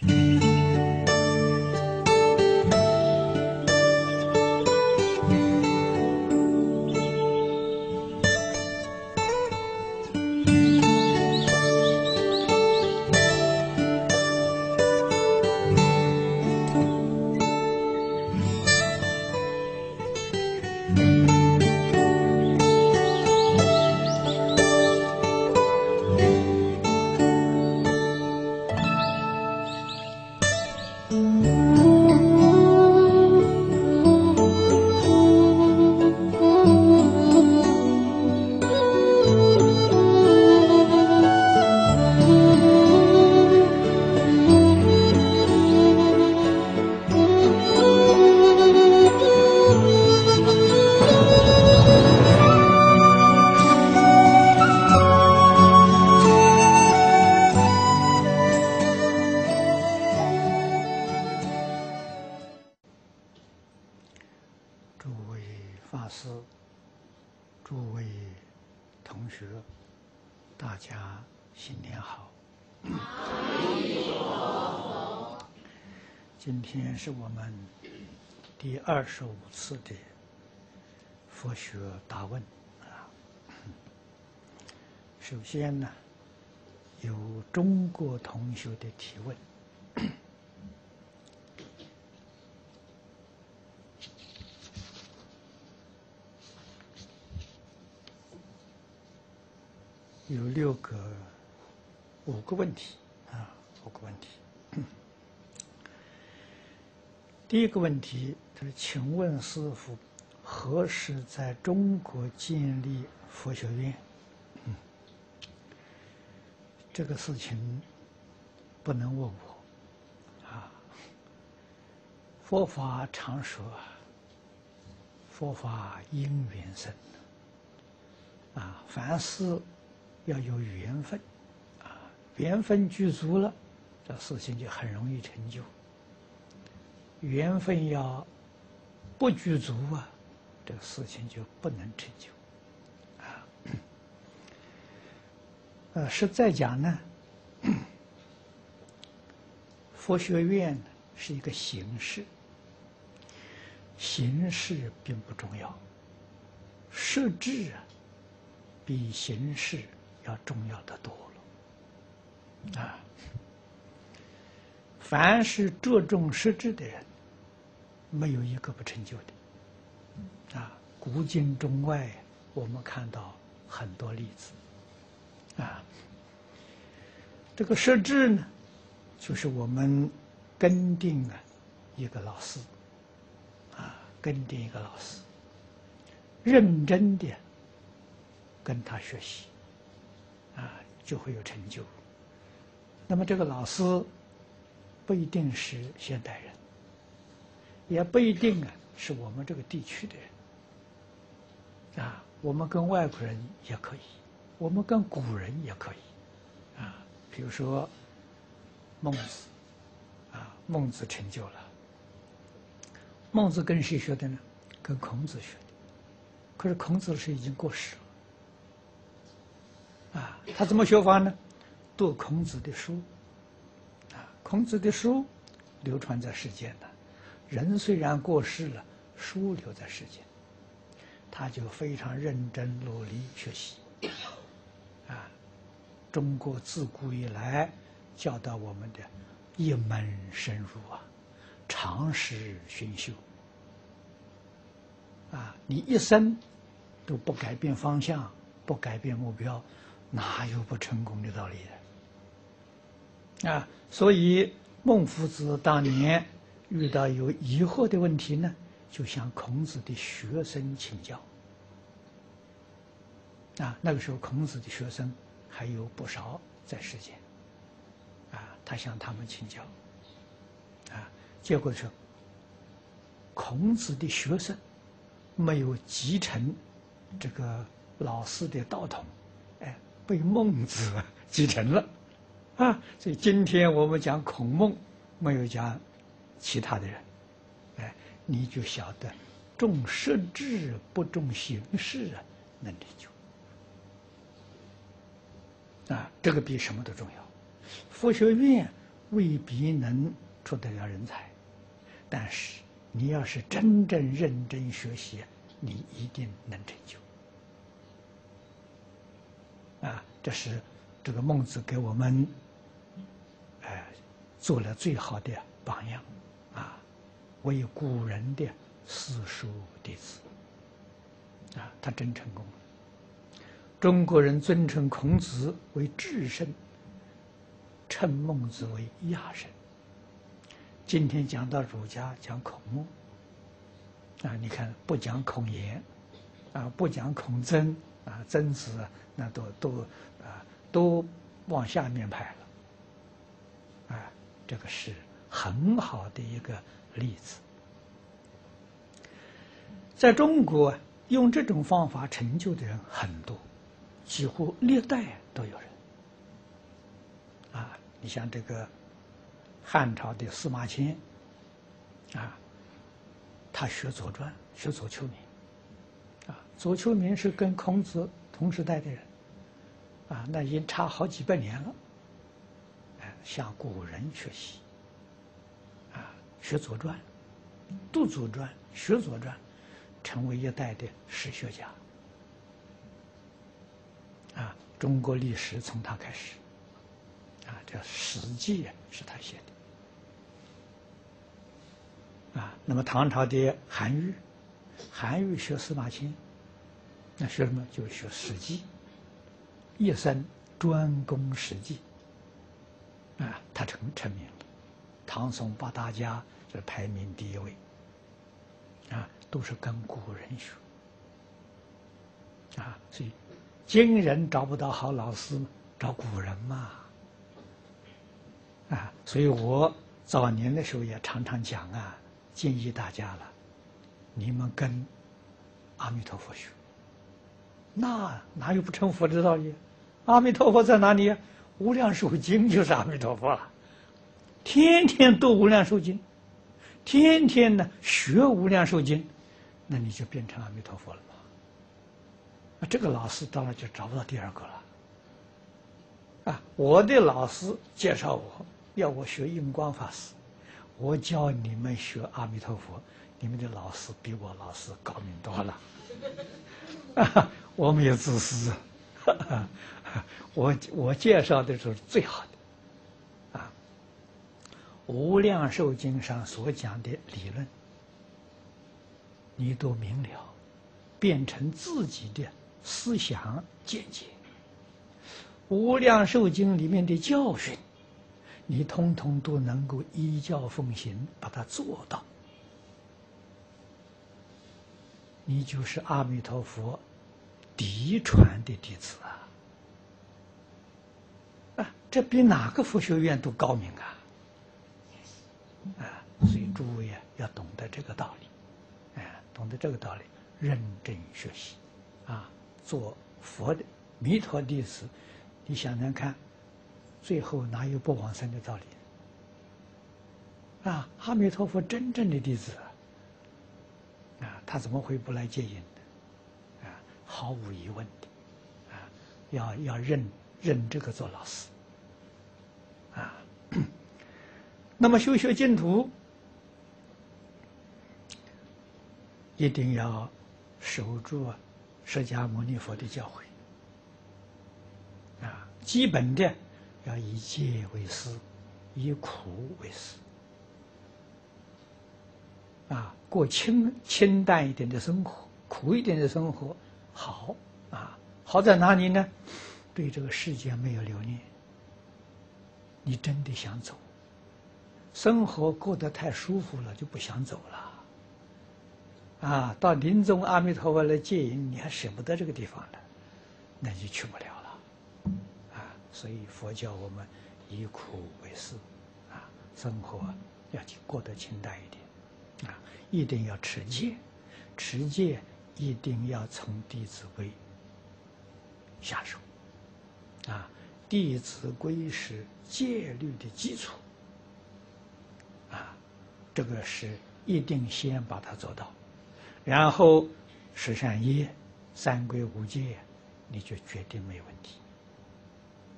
诸十五次的佛学答问啊。首先呢，有中国同学的提问。有六个、五个问题啊，五个问题。第一个问题，：“请问师傅，何时在中国建立佛学院？”这个事情不能问我啊。佛法常说，佛法因缘生啊，凡事。要有缘分，啊，缘分具足了，这事情就很容易成就。缘分要不具足啊，这个事情就不能成就。啊，呃，实在讲呢，佛学院是一个形式，形式并不重要，实质啊，比形式。要重要的多了啊！凡是着重实质的人，没有一个不成就的啊！古今中外，我们看到很多例子啊。这个设置呢，就是我们跟定啊一个老师啊，跟定一个老师，认真的跟他学习。啊，就会有成就。那么这个老师不一定是现代人，也不一定啊是我们这个地区的人。啊，我们跟外国人也可以，我们跟古人也可以。啊，比如说孟子，啊，孟子成就了。孟子跟谁学的呢？跟孔子学的。可是孔子是已经过世了。啊，他怎么学法呢？读孔子的书，啊，孔子的书流传在世间的，人虽然过世了，书留在世间，他就非常认真努力学习。啊，中国自古以来教导我们的一门深入啊，长时熏修。啊，你一生都不改变方向，不改变目标。哪有不成功的道理？啊，所以孟夫子当年遇到有疑惑的问题呢，就向孔子的学生请教。啊，那个时候孔子的学生还有不少在世间，啊，他向他们请教，啊，结果是孔子的学生没有继承这个老师的道统。哎被孟子 继承了，啊，所以今天我们讲孔孟，没有讲其他的人，哎，你就晓得重实质不重形式啊，能成就啊，这个比什么都重要。佛学院未必能出得了人才，但是你要是真正认真学习，你一定能成就。啊，这是这个孟子给我们，哎，做了最好的榜样，为古人的四书弟子，啊，他真成功了。中国人尊称孔子为至圣，称孟子为亚圣。今天讲到儒家讲孔孟，啊，你看不讲孔颜，啊，不讲孔曾，啊，曾子那都都啊都往下面排了，啊，这个是很好的一个例子。在中国用这种方法成就的人很多。几乎历代都有人，啊，你像这个汉朝的司马迁，啊，他学《左传》，学左丘明，啊，左丘明是跟孔子同时代的人，啊，那已经差好几百年了，哎，向古人学习，学《左传》，读《左传》，学《左传》，成为一代的史学家。啊，中国历史从他开始，啊，这《史记》是他写的，啊，那么唐朝的韩愈，韩愈学司马迁，那学什么？就学《史记》，一生专攻《史记》，啊，他成成名了，唐宋八大家这排名第一位，啊，都是跟古人学，啊，所以。今人找不到好老师，找古人嘛。啊，所以我早年的时候也常常讲啊，建议大家了，你们跟阿弥陀佛学。那哪有不成佛的道理？阿弥陀佛在哪里？无量寿经就是阿弥陀佛了。天天读无量寿经，天天呢学无量寿经，那你就变成阿弥陀佛了。那这个老师当然就找不到第二个了。啊，我的老师介绍我要我学印光法师，我教你们学阿弥陀佛，你们的老师比我老师高明多了。啊，我们有自私，我我介绍的是最好的。《无量寿经》上所讲的理论，你都明了，变成自己的。思想见解，《无量寿经》里面的教训，你通通都能够依教奉行，把它做到，你就是阿弥陀佛嫡传的弟子啊！啊，这比哪个佛学院都高明啊！啊，所以诸位啊，要懂得这个道理，哎，懂得这个道理，认真学习，啊。做佛的弥陀弟子，你想想看，最后哪有不往生的道理？啊，阿弥陀佛真正的弟子啊，他怎么会不来接引的？啊，毫无疑问的，啊，要要认认这个做老师，啊，那么修学净土，一定要守住。释迦牟尼佛的教诲啊，基本的要以戒为师，以苦为师啊，过清清淡一点的生活，苦一点的生活好啊，好在哪里呢？对这个世界没有留恋，你真的想走，生活过得太舒服了，就不想走了。啊，到临终阿弥陀佛来接引，你还舍不得这个地方呢，那就去不了了。啊，所以佛教我们以苦为师，啊，生活要过得清淡一点，啊，一定要持戒，持戒一定要从《弟子规》下手，啊，《弟子规》是戒律的基础，这个是一定先把它做到。然后十善业、三规五戒，你就决定没问题。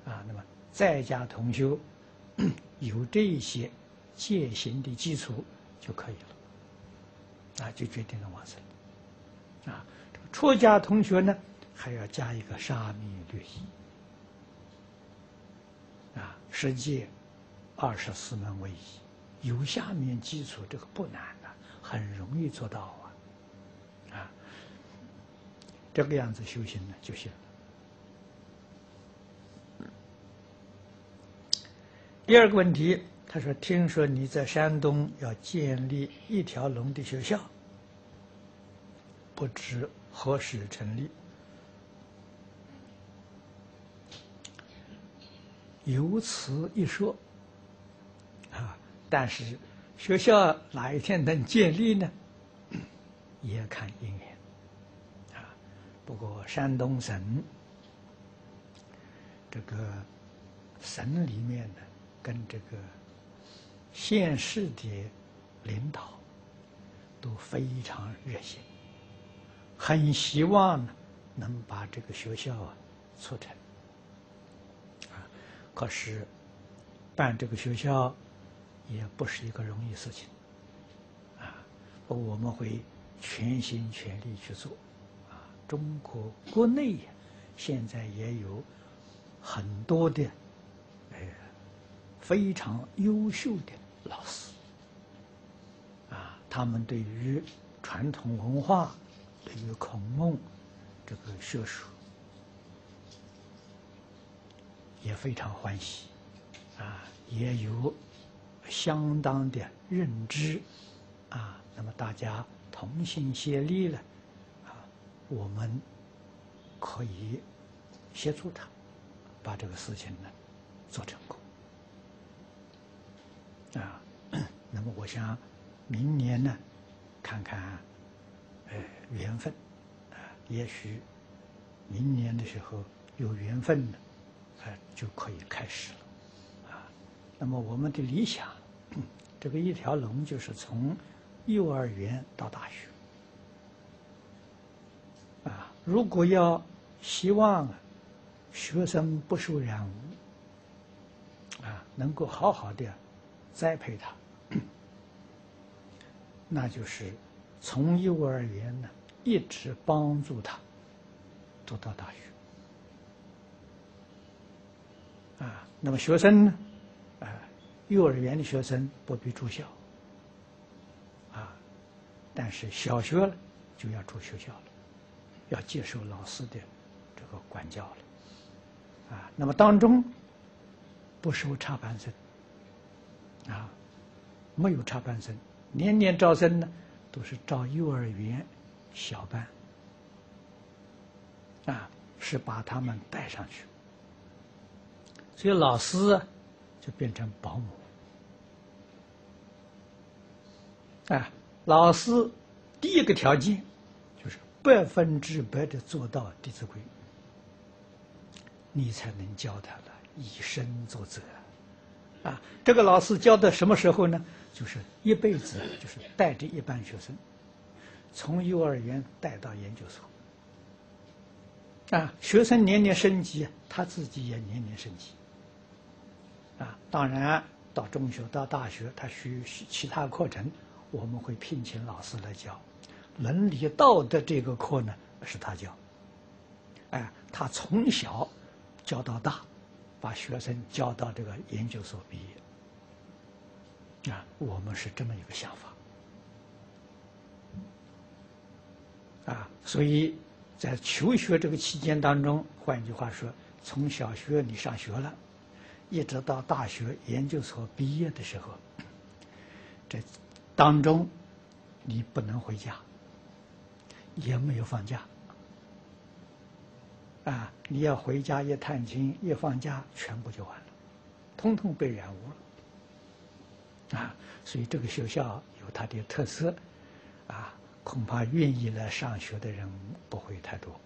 啊，那么在家同修，有这些戒行的基础就可以了，啊，就决定了往生。啊，出家同学呢，还要加一个沙弥律仪，啊，十戒二十四门为一，有下面基础，这个不难的，很容易做到啊，啊，这个样子修行呢就行了。第二个问题，他说：“听说你在山东要建立一条龙的学校。”不知何时成立？由此一说，但是学校哪一天能建立呢？也要看因缘，啊，不过山东省这个省里面呢，跟这个县市的领导都非常热心。很希望，能把这个学校啊促成啊，可是办这个学校也不是一个容易事情啊。我们会全心全力去做啊。中国国内现在也有很多的呃非常优秀的老师啊，他们对于传统文化。对于孔孟这个学术也非常欢喜，啊，也有相当的认知，啊，那么大家同心协力了，啊，我们可以协助他把这个事情呢做成功，啊，那么我想明年呢，看看。呃，缘分啊，也许明年的时候有缘分了，啊，就可以开始了啊。那么我们的理想，这个一条龙就是从幼儿园到大学啊。如果要希望学生不受染污啊，能够好好的栽培他，那就是。从幼儿园呢，一直帮助他读到大学啊。那么学生呢，幼儿园的学生不必住校啊，但是小学了就要住学校了，要接受老师的这个管教了啊。那么当中不收插班生啊，没有插班生，年年招生呢。都是招幼儿园小班，啊，是把他们带上去，所以老师变成保姆，啊，老师第一个条件就是百分之百的做到《弟子规》，你才能教他的以身作则，啊，这个老师教到什么时候呢？就是一辈子，就是带着一班学生，从幼儿园带到研究所。啊，学生年年升级，他自己也年年升级。啊，当然到中学、到大学，他需其他课程，我们会聘请老师来教。伦理道德这个课呢，是他教。哎，他从小教到大，把学生教到这个研究所毕业。啊，我们是这么一个想法啊，所以在求学这个期间当中，换句话说，从小学你上学了，一直到大学研究所毕业的时候，这当中你不能回家，也没有放假啊，你要回家一探亲一放假，全部就完了，通通被染污了。啊，所以这个学校有它的特色，啊，恐怕愿意来上学的人不会太多。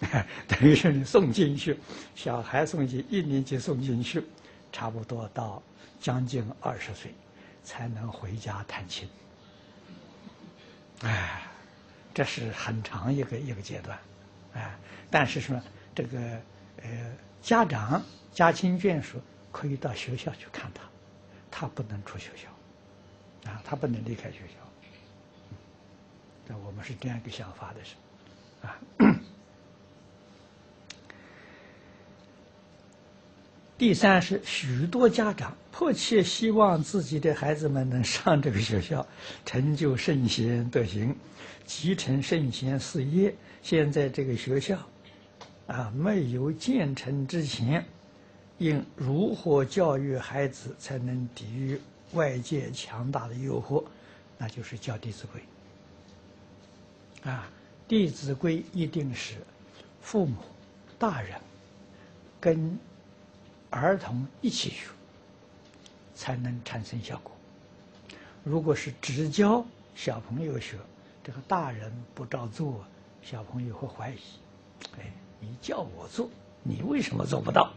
等于是你送进去，小孩送进一年级送进去，差不多到将近二十岁才能回家探亲。哎，这是很长一个一个阶段，哎，但是说这个呃家长家亲眷属可以到学校去看他，他不能出学校，啊，他不能离开学校。那我们是这样一个想法的，是啊。第三是许多家长迫切希望自己的孩子们能上这个学校，成就圣贤德行，继承圣贤事业。现在这个学校，啊，没有建成之前，应如何教育孩子才能抵御外界强大的诱惑？那就是教《弟子规》。啊，《弟子规》一定是父母、大人跟。儿童一起学，才能产生效果。如果是只教小朋友学，这个大人不照做，小朋友会怀疑：哎，你叫我做，你为什么做不到？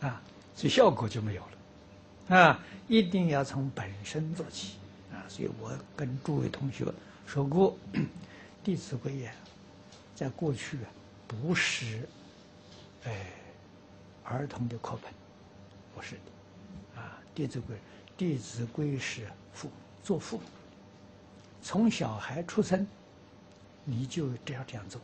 啊，所以效果就没有了。啊，一定要从本身做起。啊，所以我跟诸位同学说过，《弟子规》呀，在过去啊，不是，哎。儿童的课本不是的，啊，《弟子规》《弟子规》是父做父，从小孩出生，你就这样这样做，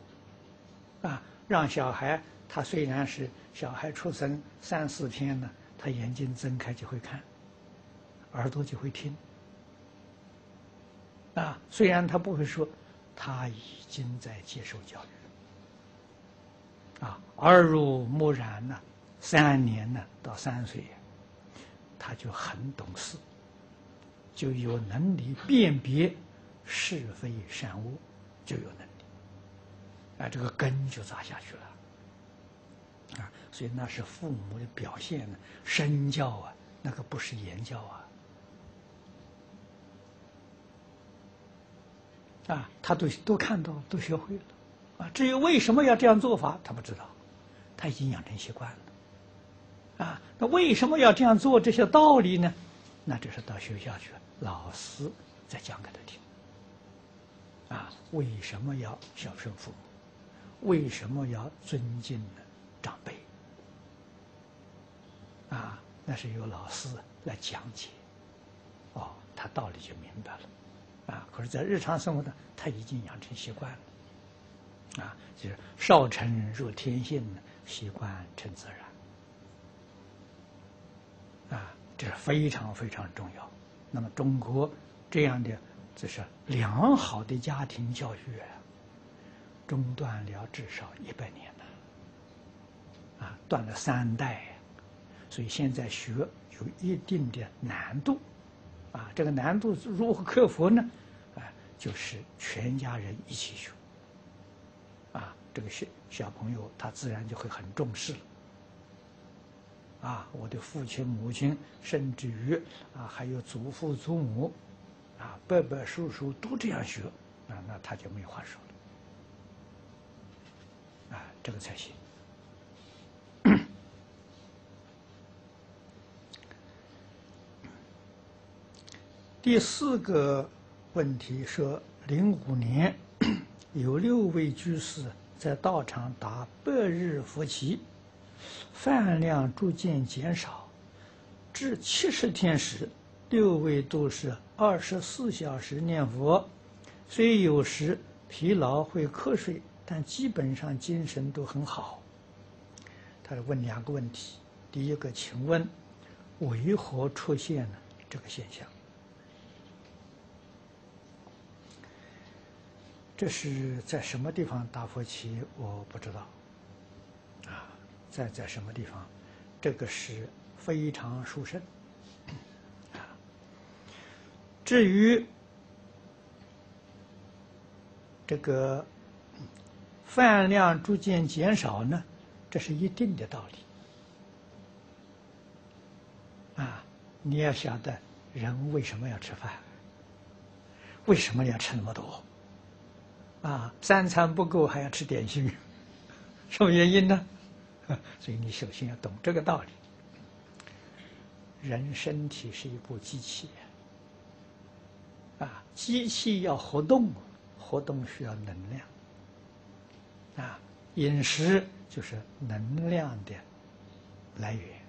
啊，让小孩他虽然是小孩出生三四天呢，他眼睛睁开就会看，耳朵就会听，啊，虽然他不会说，他已经在接受教育，啊，耳濡目染呢。三年呢，到三岁，他就很懂事，就有能力辨别是非善恶，就有能力，啊，这个根就扎下去了，啊，所以那是父母的表现呢，身教啊，那个不是言教啊，啊，他都都看到，都学会了，啊，至于为什么要这样做法，他不知道，他已经养成习惯了。啊，那为什么要这样做？这些道理呢？那就是到学校去，老师再讲给他听。啊，为什么要孝顺父母？为什么要尊敬长辈？啊，那是由老师来讲解。哦，他道理就明白了。啊，可是，在日常生活中，他已经养成习惯了。啊，就是少成若天性，习惯成自然。啊，这是非常非常重要。那么，中国这样的这是良好的家庭教育，中断了至少一百年了，啊，断了三代，所以现在学有一定的难度，啊，这个难度如何克服呢？啊，就是全家人一起学，啊，这个小小朋友他自然就会很重视了。啊，我的父亲、母亲，甚至于啊，还有祖父、祖母，啊，伯伯、叔叔都这样学，啊，那他就没话说了，啊，这个才行。第四个问题说，零五年有六位居士在道场打百日佛七。饭量逐渐减少，至七十天时，六位都是二十四小时念佛，虽有时疲劳会瞌睡，但基本上精神都很好。他问两个问题：第一个，请问为何出现了这个现象？这是在什么地方打佛七？我不知道。在在什么地方？这个是非常殊胜啊。至于这个饭量逐渐减少呢，这是一定的道理啊。你要晓得，人为什么要吃饭？为什么要吃那么多？啊，三餐不够还要吃点心，什么原因呢？所以你首先要懂这个道理。人身体是一部机器，啊，机器要活动，活动需要能量，啊，饮食就是能量的来源，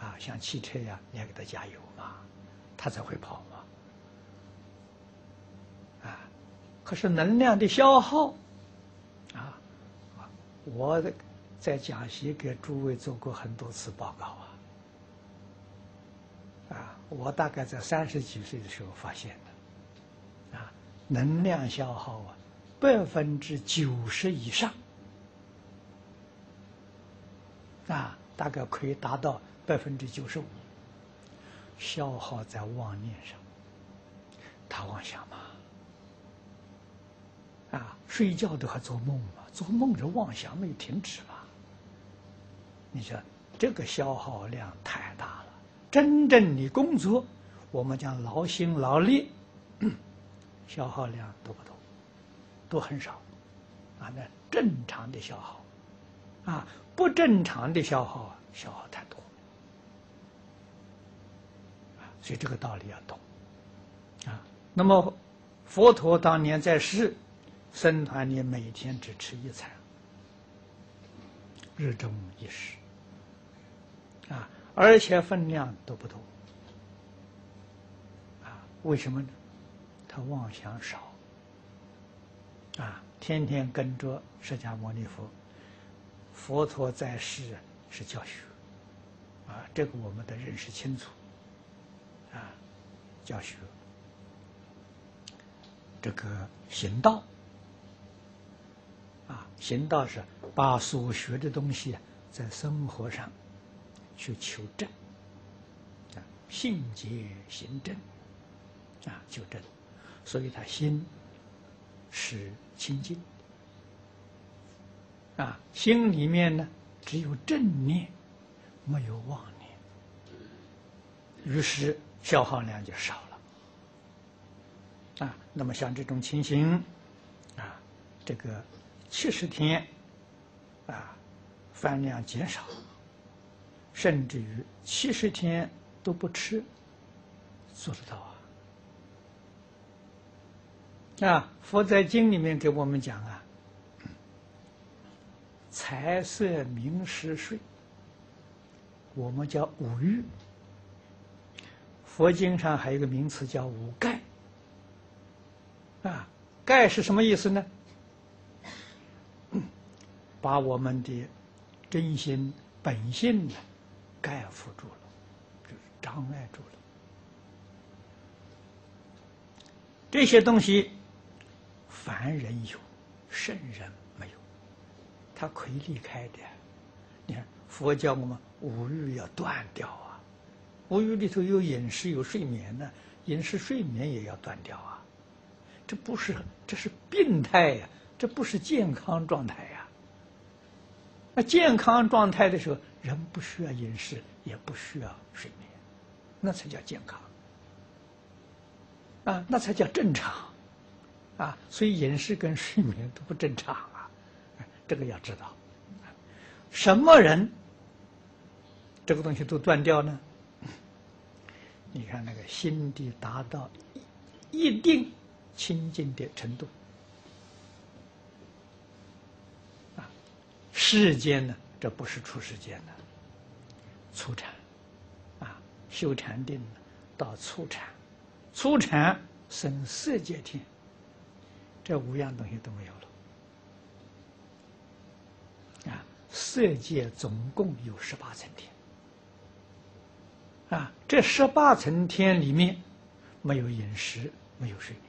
啊，像汽车一样，你要给它加油嘛，它才会跑嘛。啊，可是能量的消耗，啊，我的在讲席给诸位做过很多次报告啊。啊，我大概在三十几岁的时候发现的，啊，能量消耗啊，百分之九十以上，啊，大概可以达到百分之九十五，消耗在妄念上，他妄想嘛，啊，睡觉都还做梦嘛，做梦这妄想没有停止嘛，你说这个消耗量太大了。真正的工作，我们讲劳心劳力，消耗量多不多？都很少，啊，那正常的消耗，啊，不正常的消耗，消耗太多，啊，所以这个道理要懂，啊，那么佛陀当年在世，僧团里每天只吃一餐，日中一食，啊。而且分量都不多，啊，为什么呢？他妄想少，啊，天天跟着释迦牟尼佛，佛陀在世是教学，啊，这个我们得认识清楚，啊，教学，这个行道，啊，行道是把所学的东西在生活上。去求证，啊，信解行正，啊，求证，所以他心是清净，啊，心里面呢只有正念，没有妄念，于是消耗量就少了，啊，那么像这种情形，啊，这个七十天，啊，饭量减少。甚至于七十天都不吃，做得到啊！啊，佛在经里面给我们讲啊，财色名食睡，我们叫五欲。佛经上还有一个名词叫五盖。啊，盖是什么意思呢？把我们的真心本性呢？盖覆住了，就是障碍住了。这些东西，凡人有，圣人没有，他可以离开的。你看，佛教我们五欲要断掉啊，五欲里头有饮食有睡眠呢，饮食睡眠也要断掉啊。这不是，这是病态呀，这不是健康状态呀。那健康状态的时候。人不需要饮食，也不需要睡眠，那才叫健康啊，那才叫正常啊。所以饮食跟睡眠都不正常啊，这个要知道。什么人这个东西都断掉呢？你看那个心地达到一定清净的程度啊，世间呢？这不是出世间的，初禅，啊，修禅定到初禅，初禅生色界天，这五样东西都没有了，啊，色界总共有十八层天，啊，这十八层天里面没有饮食，没有睡眠，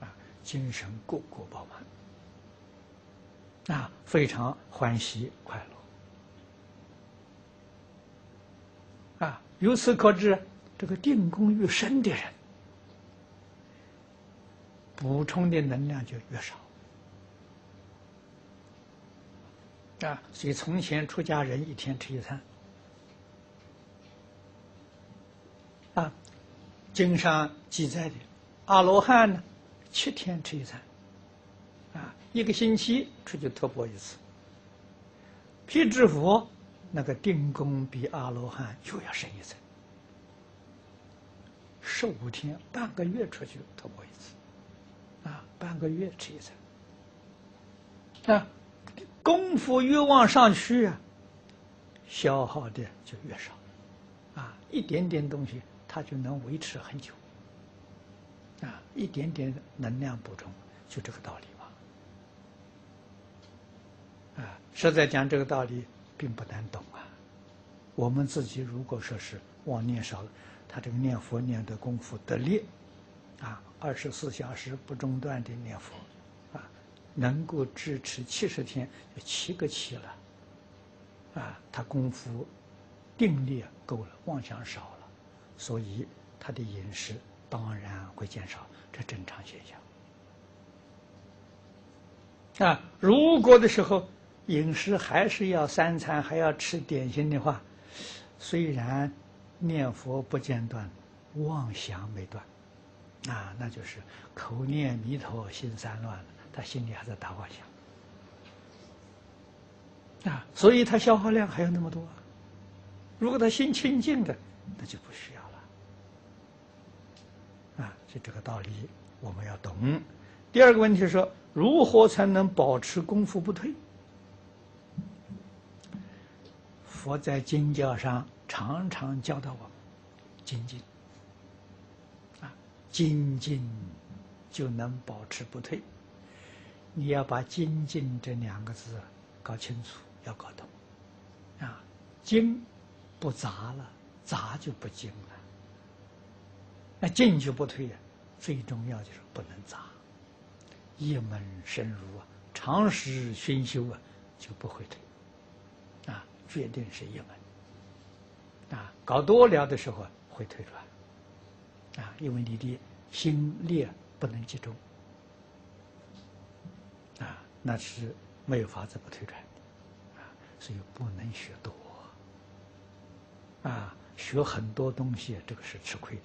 啊，精神个个饱满，啊，非常欢喜快乐。啊，由此可知，这个定功越深的人，补充的能量就越少。啊，所以从前出家人一天吃一餐。啊，经上记载的，阿罗汉呢，七天吃一餐。啊，一个星期出去托钵一次。辟支佛。那个定功比阿罗汉又要深一层，十五天半个月出去突破一次，啊，半个月吃一次，啊，功夫越往上去啊，消耗的就越少，啊一点点东西，它就能维持很久。啊，一点点能量补充，就这个道理嘛。啊，实在讲这个道理并不难懂啊。我们自己如果说是妄念少了，他这个念佛念的功夫得力，啊，二十四小时不中断的念佛，啊，能够支持七十天，就七个七了。啊，他功夫定力够了，妄想少了，所以他的饮食当然会减少，这正常现象。啊，如果的时候饮食还是要三餐，还要吃点心的话，虽然念佛不间断，妄想没断，啊，那就是口念弥陀，心散乱了，他心里还在打妄想。啊，所以他消耗量还有那么多。如果他心清净的，那就不需要了。啊，就这个道理我们要懂。第二个问题是说，如何才能保持功夫不退？佛在经教上常常教导我们，精进。啊，精进就能保持不退。你要把“精进”这两个字搞清楚。要搞懂，啊，精不杂了，杂就不精了。那进就不退呀，最重要就是不能杂，一门深入啊，长时熏修啊，就不会退，决定是一门，啊，搞多了的时候会退转，啊，因为你的心力不能集中，啊，那是没有法子不退转的。啊。所以不能学多。啊，学很多东西，这个是吃亏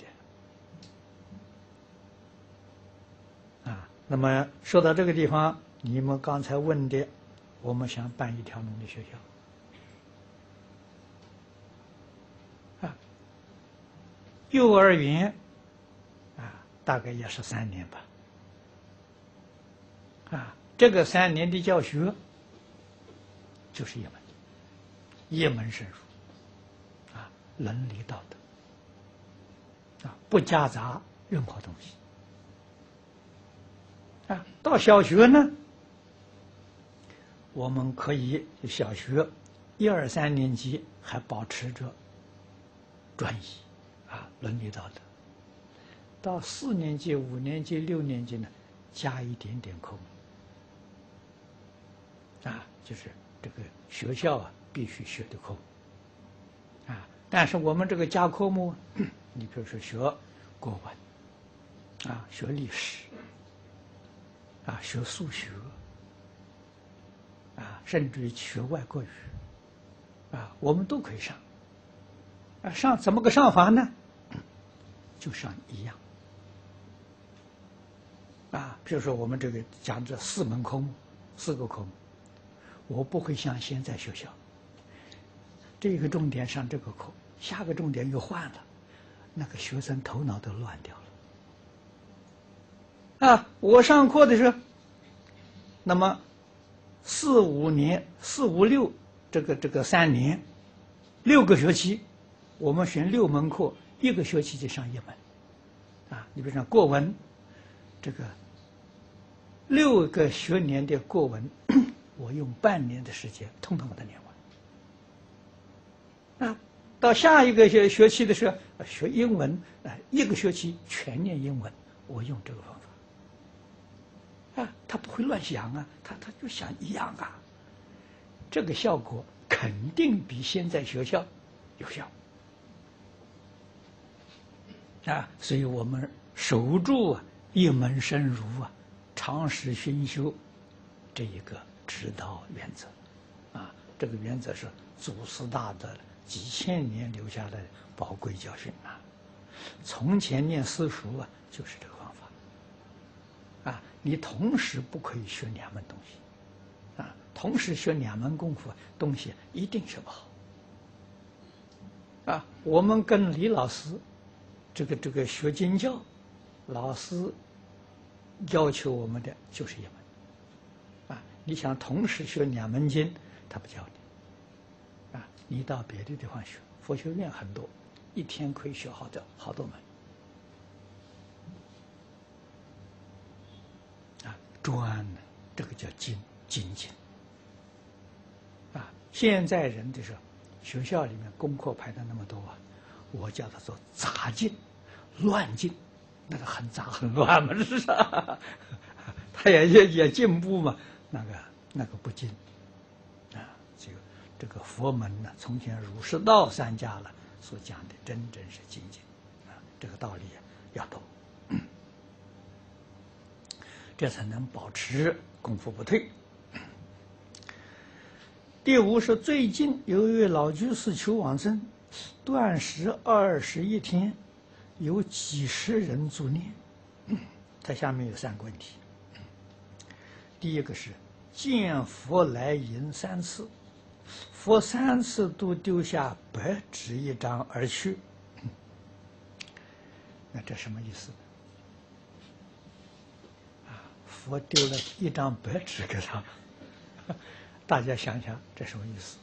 的。啊。那么说到这个地方，你们刚才问的，我们想办一条龙的学校。幼儿园啊，大概也是三年吧啊，这个三年的教学就是一门。一门深入，啊，伦理道德，啊，不夹杂任何东西，啊，到小学呢，我们可以小学一二三年级还保持着专一，啊，伦理道德，到四年级、五年级、六年级呢，加一点点科目，啊，就是这个学校啊。必须学的科目啊！但是我们这个加科目，你比如说学国文啊，学历史啊，学数学啊，甚至于学外国语啊，我们都可以上啊。上怎么个上法呢？就上一样啊。比如说我们这个讲这四门科目，四个科目，我不会像现在学校。这个重点上这个课，下个重点又换了，那个学生头脑都乱掉了。啊，我上课的时候，那么四五年、四五六这个这个三年，六个学期，我们选六门课，一个学期就上一门。啊，你比如说国文，这个六个学年的国文，我用半年的时间，通通把它念完。啊，到下一个学学期的时候学英文，啊，一个学期全念英文，我用这个方法。啊，他不会乱想啊，他他就想一样啊。这个效果肯定比现在学校有效。啊，所以我们守住啊一门深入啊，长时熏修这一个指导原则。啊，这个原则是祖师大德。几千年留下来的宝贵教训啊！从前念私塾啊，就是这个方法啊。你同时不可以学两门东西啊，同时学两门功夫东西一定学不好啊。我们跟李老师这个这个学经教，老师要求我们的就是一门啊。你想同时学两门经，他不教你。啊你到别的地方学，佛学院很多，一天可以学好多好多门。啊，专呢，这个叫精精进。啊，现在人就是学校里面功课排的那么多啊，我叫他做杂进、乱进，那个很杂很乱嘛，是吧？他也也也进步嘛，那个那个不进。啊这个这个佛门呢，从前儒释道三家了所讲的，真正是精进啊，这个道理要懂，这才能保持功夫不退。第五是最近有一位老居士求往生，断食二十一天，有几十人助念。他下面有三个问题：第一个是见佛来迎三次。佛三次都丢下白纸一张而去，那这什么意思？啊，佛丢了一张白纸给他，大家想想这什么意思？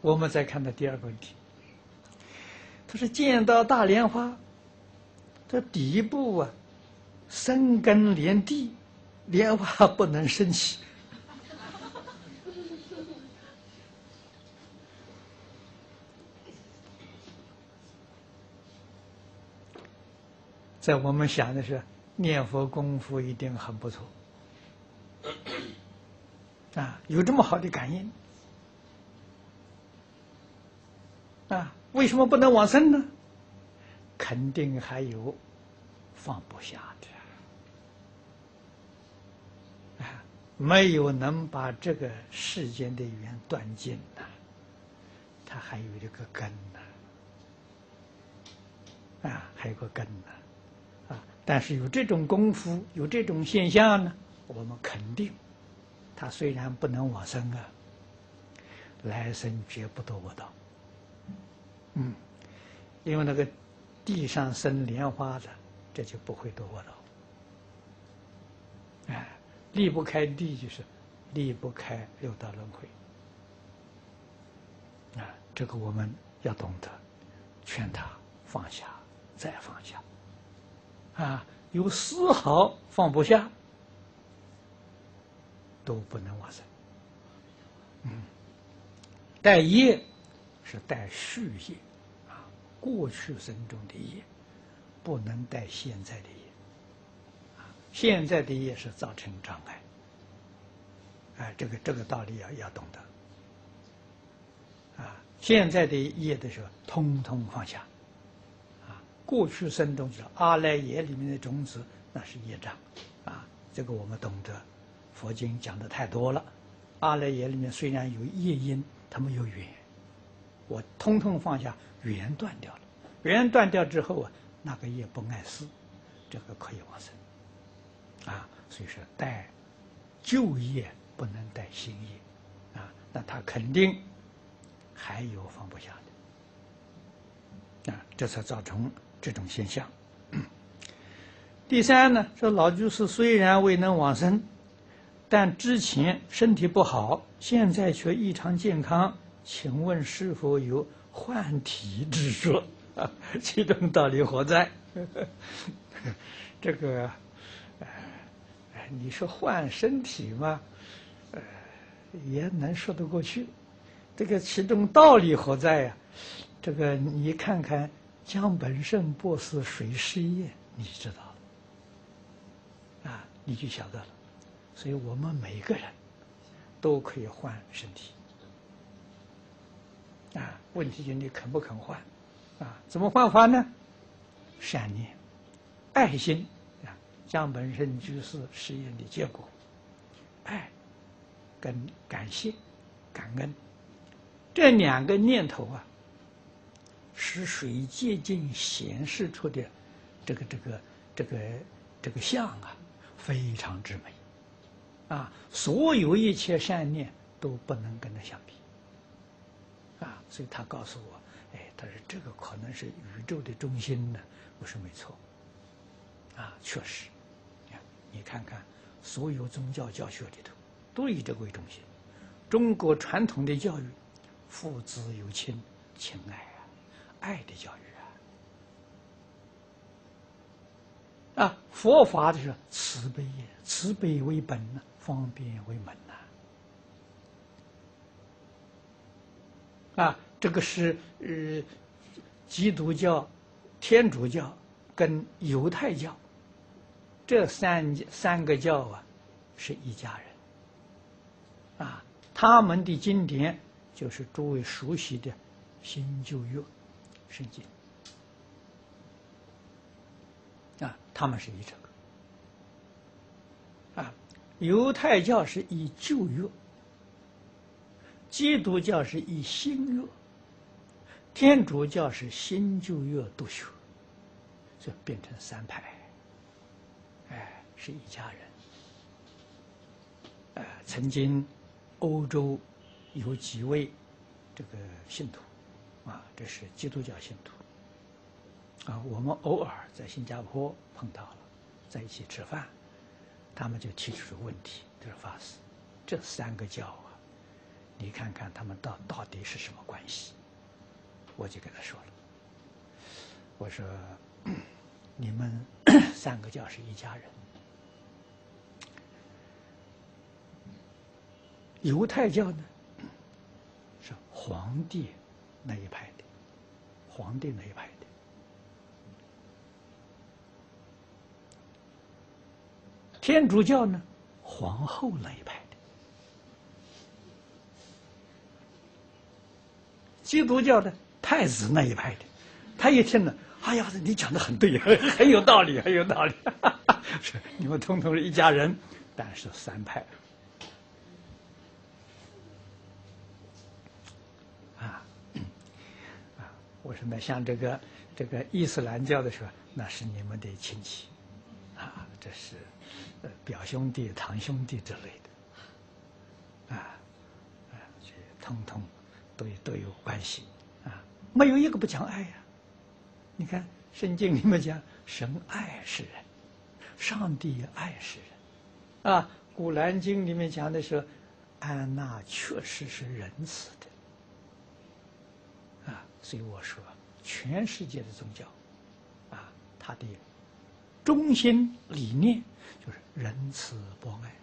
我们再看到第二个问题，他说见到大莲花这底部啊。生根连地，莲花不能升起。在我们想的是念佛功夫一定很不错，啊，有这么好的感应，啊，为什么不能往生呢？肯定还有放不下的啊。没有能把这个世间的缘断尽呐，他还有这个根呢，啊，还有个根呢，啊，但是有这种功夫，有这种现象呢，我们肯定，他虽然不能往生啊，来生绝不堕恶道，嗯，因为那个地上生莲花的，这就不会堕恶道，哎。离不开地，就是离不开六道轮回啊！这个我们要懂得，劝他放下，再放下啊！有丝毫放不下，都不能往生。嗯，带业是带续业啊，过去生中的业，不能带现在的业。啊现在的业是造成障碍，哎，这个这个道理要要懂得，啊，现在的业的时候，通通放下，啊，过去生中是阿赖耶里面的种子，那是业障，啊，这个我们懂得，佛经讲的太多了，阿赖耶里面虽然有业因，他们有缘，我通通放下，缘断掉了，缘断掉之后啊，那个业不碍事，这个可以往生。啊，所以说带旧业不能带新业，啊，那他肯定还有放不下的，啊，这才造成这种现象。第三呢，说老居士虽然未能往生，但之前身体不好，现在却异常健康，请问是否有换体之说？啊 其中道理何在？这个。哎你说换身体嘛，呃，也能说得过去。这个其中道理何在呀？这个你看看江本胜博士水师业，你知道了，啊，你就晓得了。所以我们每个人都可以换身体，啊，问题就你肯不肯换，啊，怎么换法呢？善念，爱心啊。江本胜居士实验的结果，爱跟感谢、感恩这两个念头啊，使水接近显示出的这个、这个、这个、这个相啊，非常之美啊！所有一切善念都不能跟它相比啊！所以他告诉我，哎，他说这个可能是宇宙的中心呢。我说没错啊，确实。你看看，所有宗教教学里头，都以这个为中心。中国传统的教育，父子有亲，情爱啊，爱的教育啊。啊，佛法的是慈悲，慈悲为本呢，方便为门。啊，这个是呃，基督教、天主教跟犹太教这三三个教啊，是一家人。啊。他们的经典就是诸位熟悉的新旧约圣经啊，他们是以这个啊，犹太教是以旧约，基督教是以新约，天主教是新旧约都学，就变成三派，哎，是一家人，呃，曾经。欧洲有几位这个信徒啊，这是基督教信徒啊。我们偶尔在新加坡碰到了，在一起吃饭，他们就提出问题，就是法师，这三个教啊，你看看他们到到底是什么关系？我就跟他说了，我说你们 三个教是一家人。犹太教呢，是皇帝那一派的，皇帝那一派的；天主教呢，皇后那一派的；基督教的太子那一派的。他一听呢，哎呀，你讲的很对，很 很有道理，很有道理。是你们通通是一家人，但是三派。我说那像这个这个伊斯兰教的时候，那是你们的亲戚，啊，这是表兄弟、堂兄弟之类的，啊，啊，这通通都都有关系，啊，没有一个不讲爱呀。你看圣经里面讲神爱世人，上帝爱世人，啊，古兰经里面讲的是安娜确实是仁慈的。啊所以我说，全世界的宗教，啊，它的中心理念就是仁慈博爱，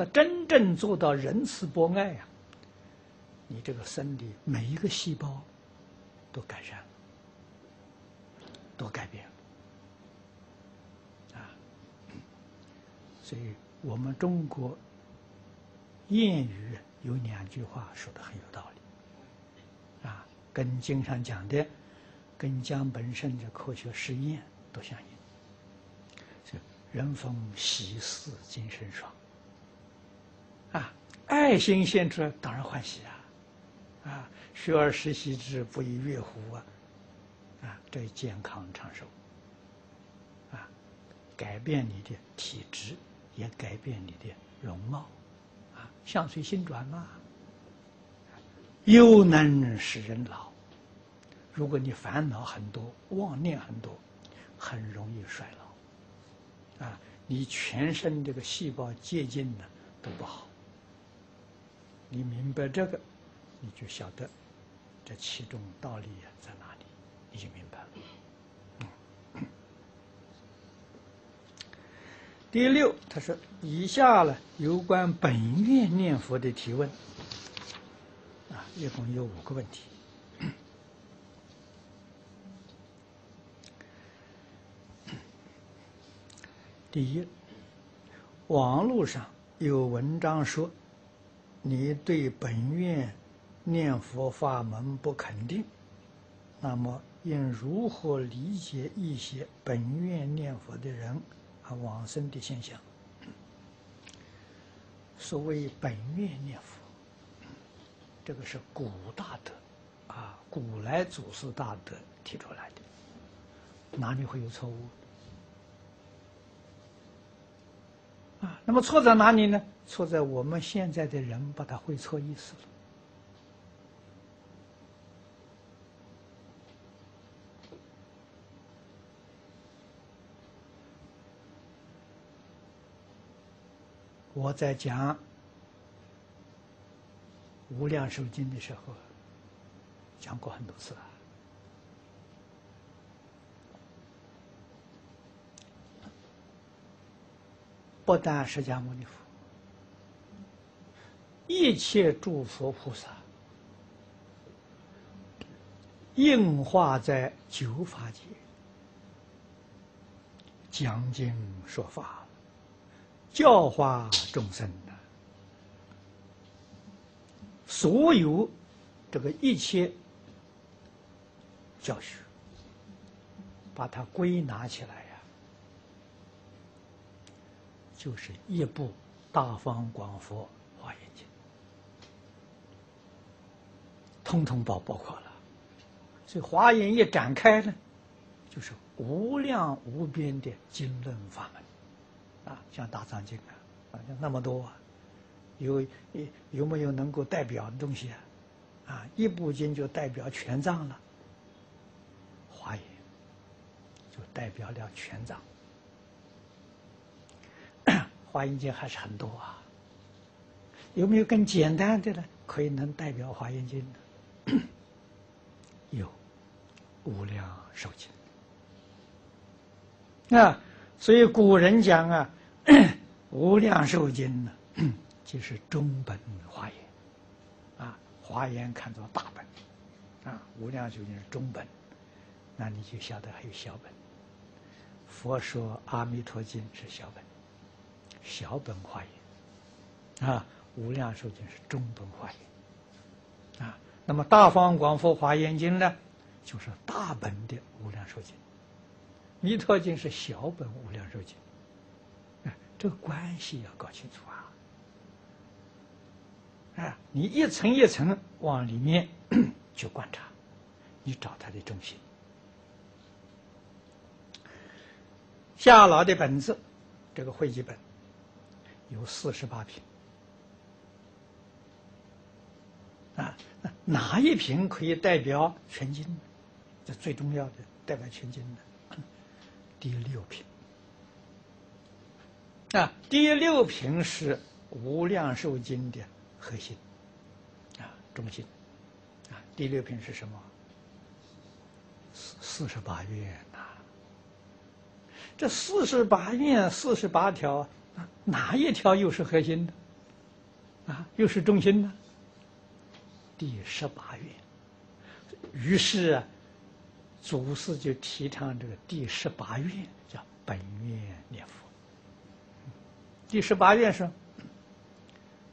那真正做到仁慈博爱呀，你这个身体每一个细胞都改善了，都改变了，啊，所以我们中国谚语。有两句话说的很有道理，啊，跟经上讲的，跟江本身的科学实验都相应。就人逢喜事精神爽，啊，爱心献出来当然欢喜啊，啊，学而时习之，不亦乐乎啊，啊，这健康长寿，啊，改变你的体质，也改变你的容貌啊。相随心转嘛，又能使人老。如果你烦恼很多、妄念很多，很容易衰老。啊，你全身这个细胞接近呢都不好。你明白这个，你就晓得这其中道理在哪里，你就明白了。第六，他说：“以下呢，有关本愿念佛的提问，啊，一共有五个问题。第一，网络上有文章说，你对本愿念佛法门不肯定，那么应如何理解一些本愿念佛的人啊？”往生的现象，所谓本愿念佛，这个是古大德啊，古来祖师大德提出来的，哪里会有错误？啊，那么错在哪里呢？错在我们现在的人把它会错意思了。我在讲《无量寿经》的时候，讲过很多次了。不但释迦牟尼佛，一切诸佛菩萨应化在九法界，讲经说法，教化众生的，所有这个一切教学，把它归纳起来。就是一部《大方广佛华严经》，通通包包括了。所以华严一展开呢，就是无量无边的经论法门，啊，像大藏经啊，啊，那么多，有有有没有能够代表的东西啊？啊，一部经就代表全藏了，华严就代表了全藏。华严经还是很多啊，有没有更简单的呢？可以能代表华严经的？有，无量寿经啊。所以古人讲啊，无量寿经呢，就是中本华严啊。华严看作大本啊，无量寿经是中本，那你就晓得还有小本。佛说阿弥陀经是小本。小本华严啊，无量寿经是中本华严啊。那么大方广佛华严经呢，就是大本的无量寿经。弥陀经是小本无量寿经。哎，这个关系要搞清楚啊！啊，你一层一层往里面 去观察，你找它的中心。下老的本子，这个汇集本。有四十八品啊，哪一品可以代表全经？这最重要的代表全经的第六品啊，第六品是无量寿经的核心啊，中心啊，第六品是什么？四四十八愿呐，这四十八愿，四十八条。哪一条又是核心的？啊，又是中心的？第十八愿。于是，祖师就提倡这个第十八愿，叫本愿念佛。第十八愿是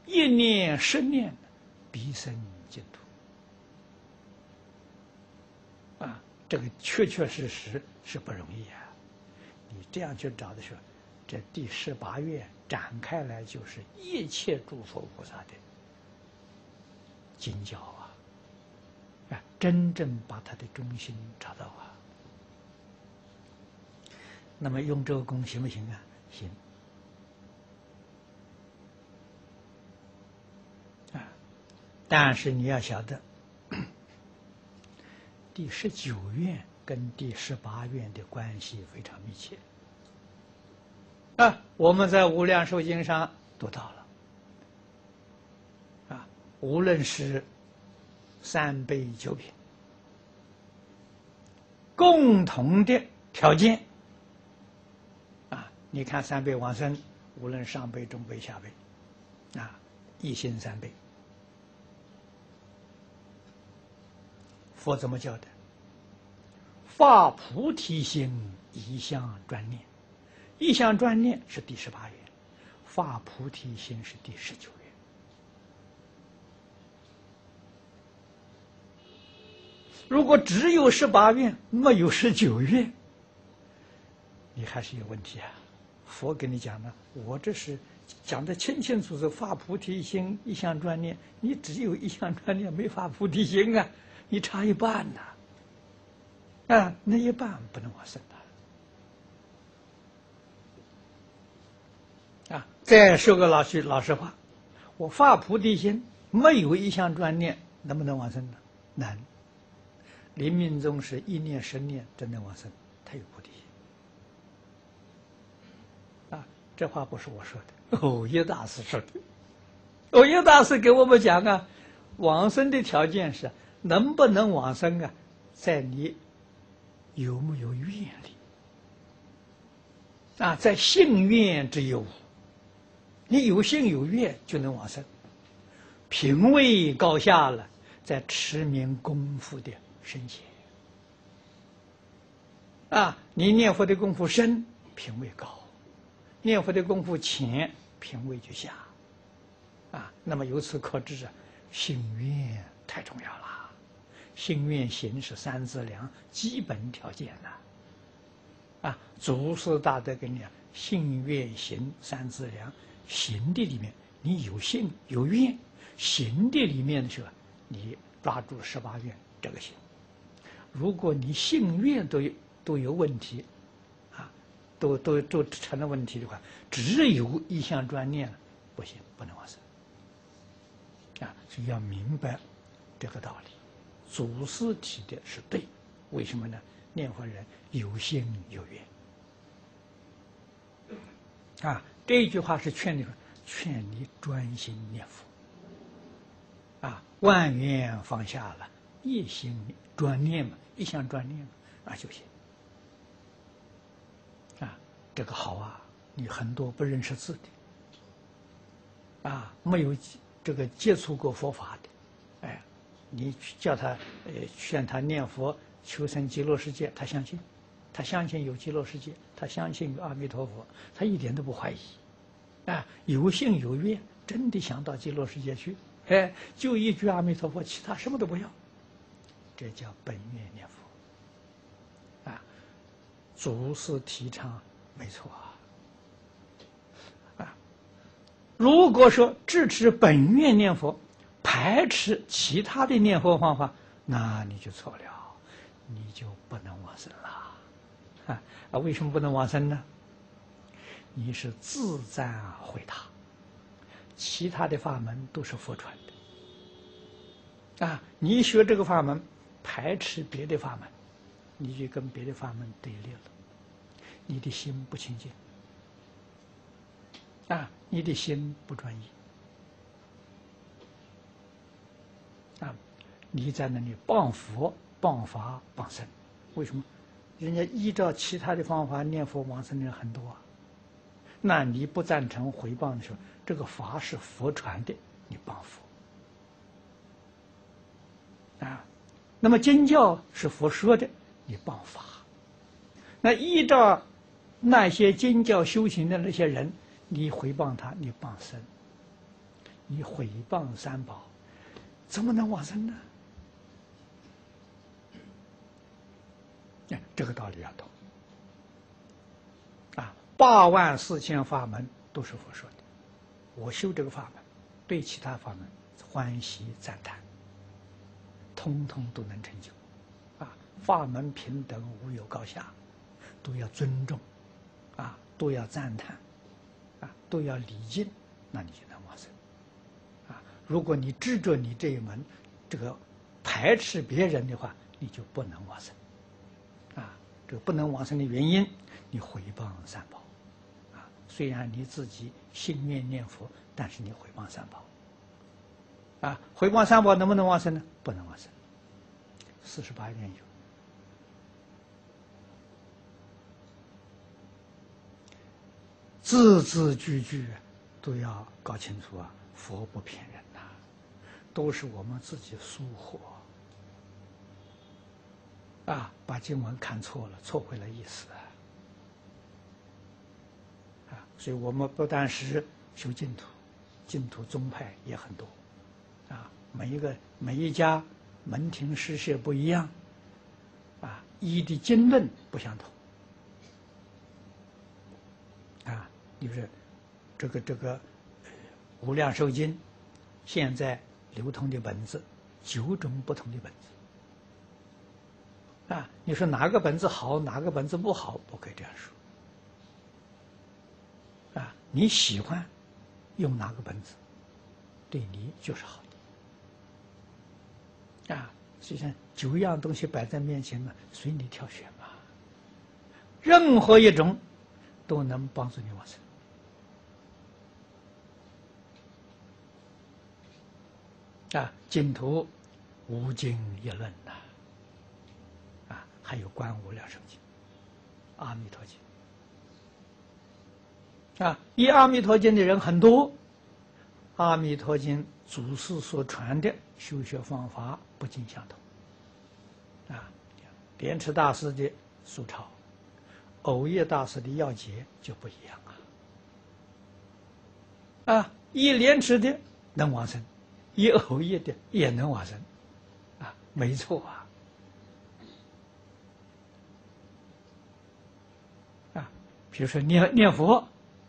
一念十念，必生净土。啊，这个确确实实是不容易啊！你这样去找的时候。这第十八愿展开来就是一切诸佛菩萨的经教啊，啊，真正把他的中心找到啊。那么用这个功行不行啊？行。啊，但是你要晓得，第十九愿跟第十八愿的关系非常密切。啊，我们在《无量寿经》上读到了，啊，无论是三杯九品，共同的条件，啊，你看三杯往生，无论上辈、中辈、下辈，啊，一心三杯，佛怎么教的？发菩提心，一向专念。一向专念是第十八愿，发菩提心是第十九愿。如果只有十八愿，没有十九愿，你还是有问题啊！佛跟你讲呢，我这是讲的清清楚楚，发菩提心，一向专念。你只有一向专念，没发菩提心啊，你差一半呐！啊，那一半不能往生的。啊，再说个老实老实话，我发菩提心，没有一项专念，能不能往生呢？难。临命终是一念十念真能往生，他有菩提心。啊，这话不是我说的，偶一大师说的。偶一大师给我们讲啊，往生的条件是能不能往生啊，在你有没有愿力啊，在信愿之有。你有信有愿就能往生，品位高下了，在持名功夫的深浅。啊，你念佛的功夫深，品位高；念佛的功夫浅，品位就下。啊，那么由此可知啊，心愿太重要了。心愿行是三资粮基本条件呐。啊，祖师大德跟你讲，心愿行三资粮。行的里面，你有信有愿；行的里面的时候，你抓住十八愿这个行。如果你信愿都都有问题，啊，都都都成了问题的话，只有一项专念不行，不能完成。啊，所以要明白这个道理。祖师提的是对，为什么呢？念佛人有信有愿。啊。这一句话是劝你，劝你专心念佛，啊，万缘放下了，一心专念嘛，一项专念嘛，那就行。啊，这个好啊，你很多不认识字的，啊，没有这个接触过佛法的，哎，你叫他呃劝他念佛求生极乐世界，他相信。他相信有极乐世界，他相信有阿弥陀佛，他一点都不怀疑，啊，有信有愿，真的想到极乐世界去，哎，就一句阿弥陀佛，其他什么都不要，这叫本愿念佛，啊，祖师提倡没错啊，啊，如果说支持本愿念佛，排斥其他的念佛方法，那你就错了，你就不能往生了。啊，为什么不能往生呢？你是自赞回答，其他的法门都是佛传的。啊，你学这个法门，排斥别的法门，你就跟别的法门对立了，你的心不清净，啊，你的心不专一，啊，你在那里谤佛、谤法、谤僧，为什么？人家依照其他的方法念佛往生的人很多，那你不赞成回谤的时候，这个法是佛传的，你谤佛啊。那么经教是佛说的，你谤法。那依照那些经教修行的那些人，你回谤他，你谤僧，你毁谤三宝，怎么能往生呢？哎这个道理要懂啊！八万四千法门都是佛说的，我修这个法门，对其他法门欢喜赞叹，通通都能成就啊！法门平等，无有高下，都要尊重啊，都要赞叹啊，都要礼敬，那你就能往生啊！如果你执着你这一门，这个排斥别人的话，你就不能往生。这个不能往生的原因，你回谤三宝，啊，虽然你自己心念念佛，但是你回谤三宝，啊，回谤三宝能不能往生呢？不能往生。四十八愿有，字字句句都要搞清楚啊！佛不骗人呐，都是我们自己疏忽。啊，把经文看错了，错会了意思啊！所以我们不但是修净土，净土宗派也很多，啊，每一个每一家门庭诗社不一样，啊，一的经论不相同，啊，就是这个这个无量寿经，现在流通的本子九种不同的本子。啊，你说哪个本子好，哪个本子不好，不可以这样说。啊，你喜欢用哪个本子，对你就是好的。啊，就像九样东西摆在面前呢，随你挑选吧。任何一种都能帮助你完成。啊，净土无尽一论呐、还有观无量寿经、阿弥陀经。啊，依阿弥陀经的人很多，阿弥陀经祖师所传的修学方法不尽相同。啊，莲池大师的素抄，藕叶大师的要解就不一样啊，啊，依莲池的能往生。一偶一的也能往生，啊，没错啊，啊，比如说念念佛，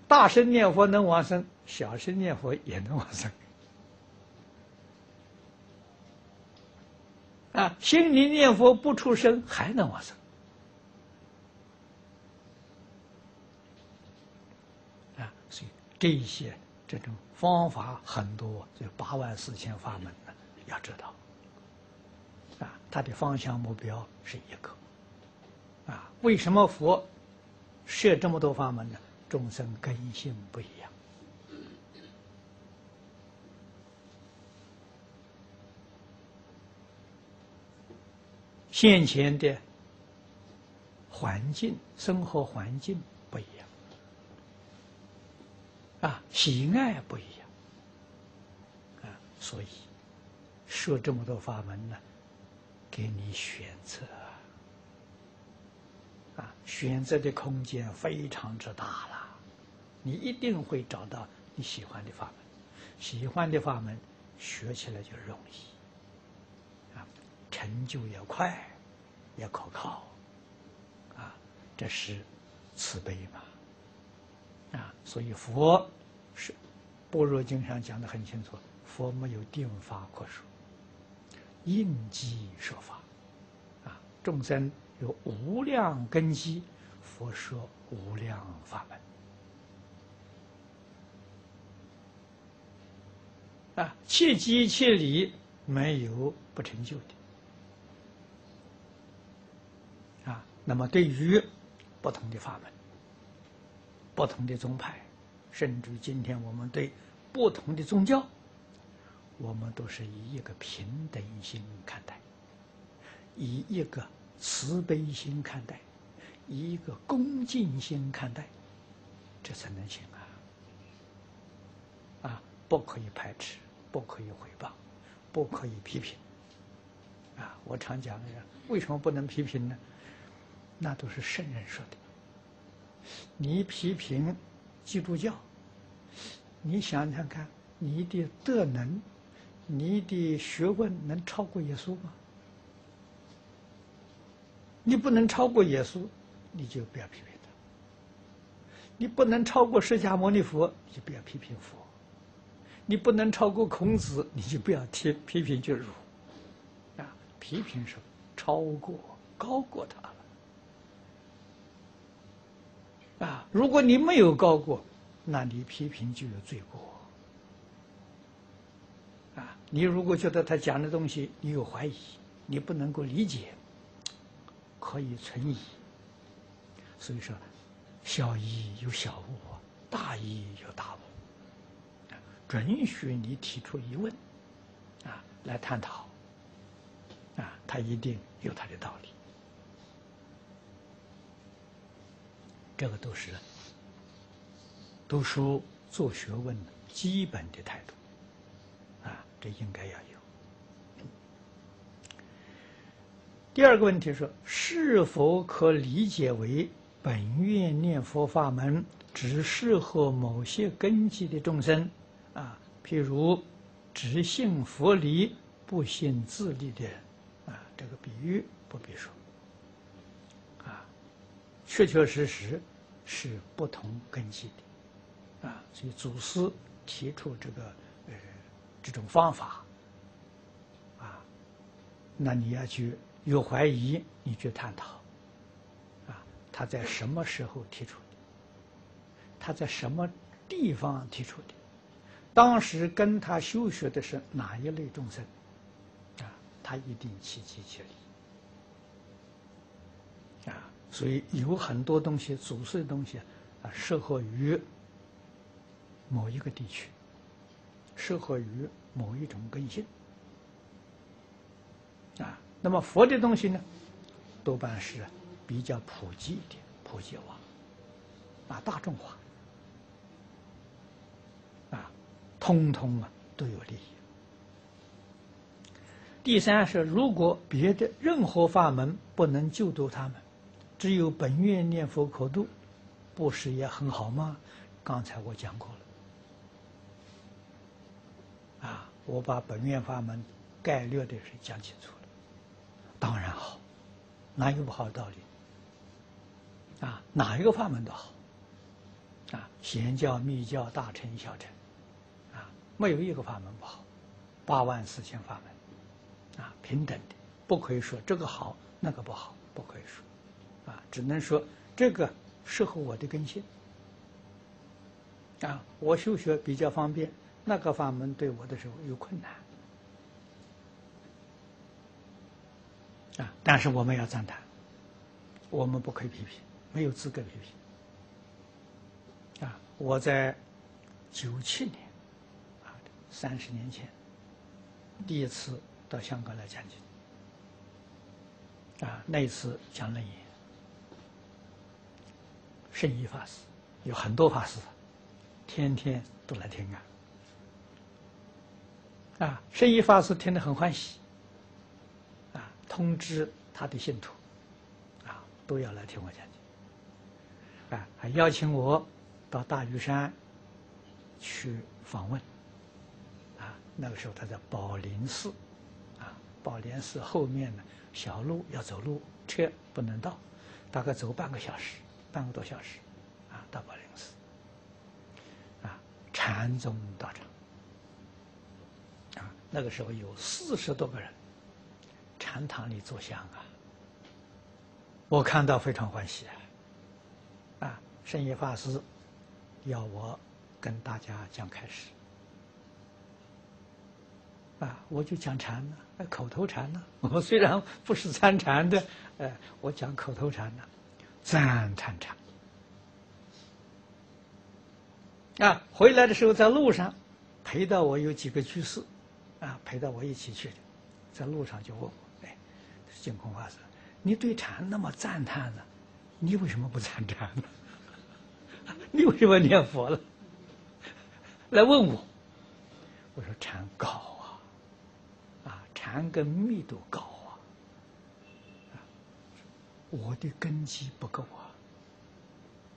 大声念佛能往生，小声念佛也能往生，啊，心里念佛不出声还能往生，啊，所以这一些。这种方法很多，这八万四千法门呢，要知道，啊，它的方向目标是一个，啊，为什么佛设这么多法门呢？众生根性不一样，现前的环境、生活环境不一样。啊，喜爱不一样，啊，所以说这么多法门呢，给你选择，啊，选择的空间非常之大了，你一定会找到你喜欢的法门，喜欢的法门学起来就容易，啊，成就也快，也可靠，啊，这是慈悲嘛。啊，所以佛是《般若经》上讲的很清楚，佛没有定法可说，应机说法。啊，众生有无量根基，佛说无量法门。啊，切机切理，没有不成就的。啊，那么对于不同的法门。不同的宗派，甚至今天我们对不同的宗教，我们都是以一个平等心看待，以一个慈悲心看待，以一个恭敬心看待，这才能行啊！啊，不可以排斥，不可以回报，不可以批评。啊，我常讲的，为什么不能批评呢？那都是圣人说的。你批评基督教，你想想看，你的德能，你的学问能超过耶稣吗？你不能超过耶稣，你就不要批评他；你不能超过释迦牟尼佛，你就不要批评佛；你不能超过孔子，你就不要批批评就儒。啊，批评是超过、高过他了。啊，如果你没有高过，那你批评就有罪过。啊，你如果觉得他讲的东西你有怀疑，你不能够理解，可以存疑。所以说，小疑有小悟，大疑有大悟。准许你提出疑问，啊，来探讨。啊，他一定有他的道理。这个都是读书做学问的基本的态度，啊，这应该要。第二个问题是：是否可理解为本愿念佛法门只适合某些根基的众生？啊，譬如只信佛理不信自力的，啊，这个比喻不必说。啊确确实实是不同根基的，啊，所以祖师提出这个呃这种方法，啊，那你要去有怀疑，你去探讨，啊，他在什么时候提出的？他在什么地方提出的？当时跟他修学的是哪一类众生？啊，他一定齐齐切理，啊。所以有很多东西，祖师的东西啊，适合于某一个地区，适合于某一种根性，啊，那么佛的东西呢，多半是比较普及一点，普及化，啊，大众化，啊，通通啊都有利益。第三是，如果别的任何法门不能救度他们，只有本愿念佛可度，不是也很好吗？刚才我讲过了，啊，我把本愿法门概略的是讲清楚，当然好，哪有不好的道理？啊，哪一个法门都好，啊，贤教、密教、大乘、小乘，啊，没有一个法门不好，八万四千法门，啊，平等的，不可以说这个好那个不好，不可以说，啊，只能说这个适合我的根性。啊，我修学比较方便，那个法门对我的时候有困难，啊，但是我们要赞叹，我们不可以批评，没有资格批评。啊，我在九七年，啊，三十年前，第一次到香港来讲经，啊，那一次讲楞严，圣意法师，有很多法师。天天都来听啊！啊，圣意法师听得很欢喜，通知他的信徒，啊，都要来听我讲经，啊，还邀请我到大屿山去访问，啊，那个时候他在宝林寺，啊，宝莲寺后面呢，小路要走路，车不能到，大概走半个小时，半个多小时，啊，到宝林寺。啊禅宗道场。啊，那个时候有四十多个人，禅堂里坐香啊，我看到非常欢喜啊，啊，圣严法师要我跟大家讲开始，啊，我就讲禅呢，口头禅呢，我虽然不是参禅的，呃，我讲口头禅呢，赞叹禅。啊，回来的时候在路上，陪到我有几个居士，啊，陪到我一起去的，在路上就问我，净空法师，你对禅那么赞叹呢，你为什么不参禅呢？你为什么念佛了？来问我，我说禅高啊，啊，禅根密度高啊，我的根基不够啊，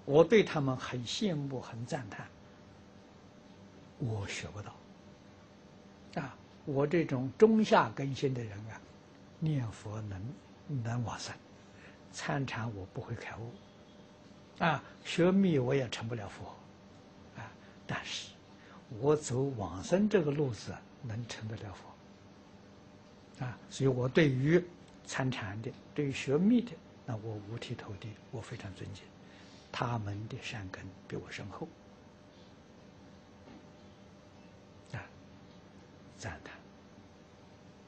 我对他们很羡慕，很赞叹。我学不到，啊，我这种中下根性的人啊，念佛能能往生，参禅我不会开悟，啊，学密我也成不了佛，啊，但是我走往生这个路子能成得了佛，啊，所以我对于参禅的，对于学密的，那我五体投地，我非常尊敬，他们的善根比我深厚。啊赞叹，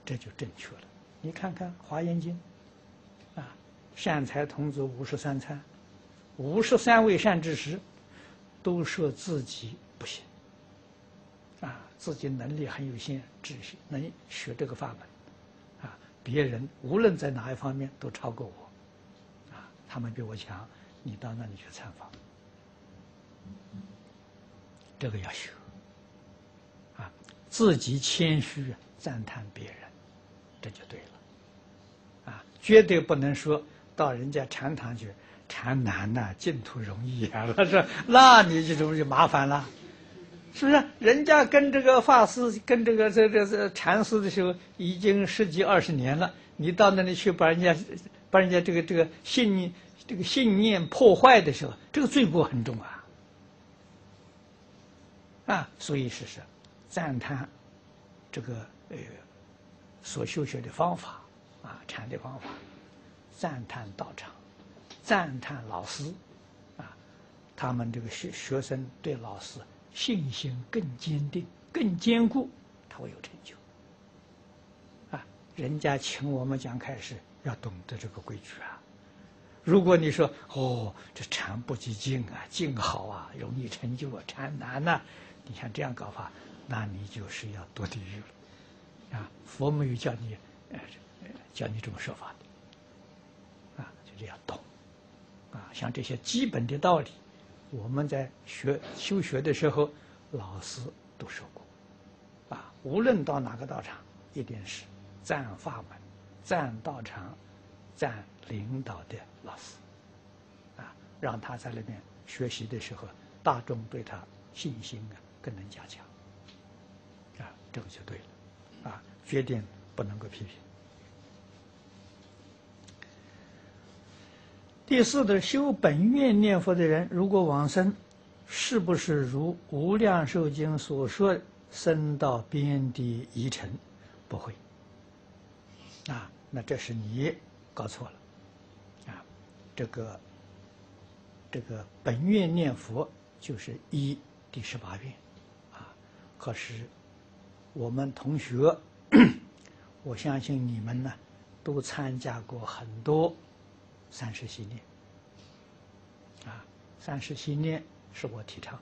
这就正确了。你看看《华严经》，啊，善财童子五十三参，五十三位善知识，都说自己不行，啊，自己能力很有限，只能学这个法门，啊，别人无论在哪一方面都超过我，啊，他们比我强，你到那里去参访，这个要学。啊自己谦虚赞叹别人，这就对了，绝对不能说到人家禅堂去，禅难呐，净土容易啊，他说那你就容易麻烦了，是不是？人家跟这个法师、跟这个这这这禅师的时候，已经十几二十年了，你到那里去把人家把人家这个这个信念这个信念破坏的时候，这个罪过很重啊，啊，所以是是。赞叹这个呃所修学的方法，禅的方法，赞叹道场，赞叹老师啊，他们这个学学生对老师信心更坚定、更坚固，他会有成就啊。人家请我们讲开始，要懂得这个规矩啊。如果你说哦，这禅不及静啊，静好啊，容易成就啊，禅难呐，你像这样搞法。那你就是要堕地狱了，啊！佛没有叫你呃，教你这么说法的，啊，就这样懂，啊，像这些基本的道理，我们在学修学的时候，老师都说过，啊，无论到哪个道场，一定是赞法门、赞道场、赞领导的老师，啊，让他在那边学习的时候，大众对他信心啊更能加强，啊，这个就对了，啊，决定不能够批评。第四的修本愿念佛的人，如果往生，是不是如《无量寿经》所说，生到边地一城？不会。啊，那这是你搞错了。啊，这个这个本愿念佛就是一第十八愿。啊，可是我们同学，我相信你们呢，都参加过很多。三世信念，啊，三世信念是我提倡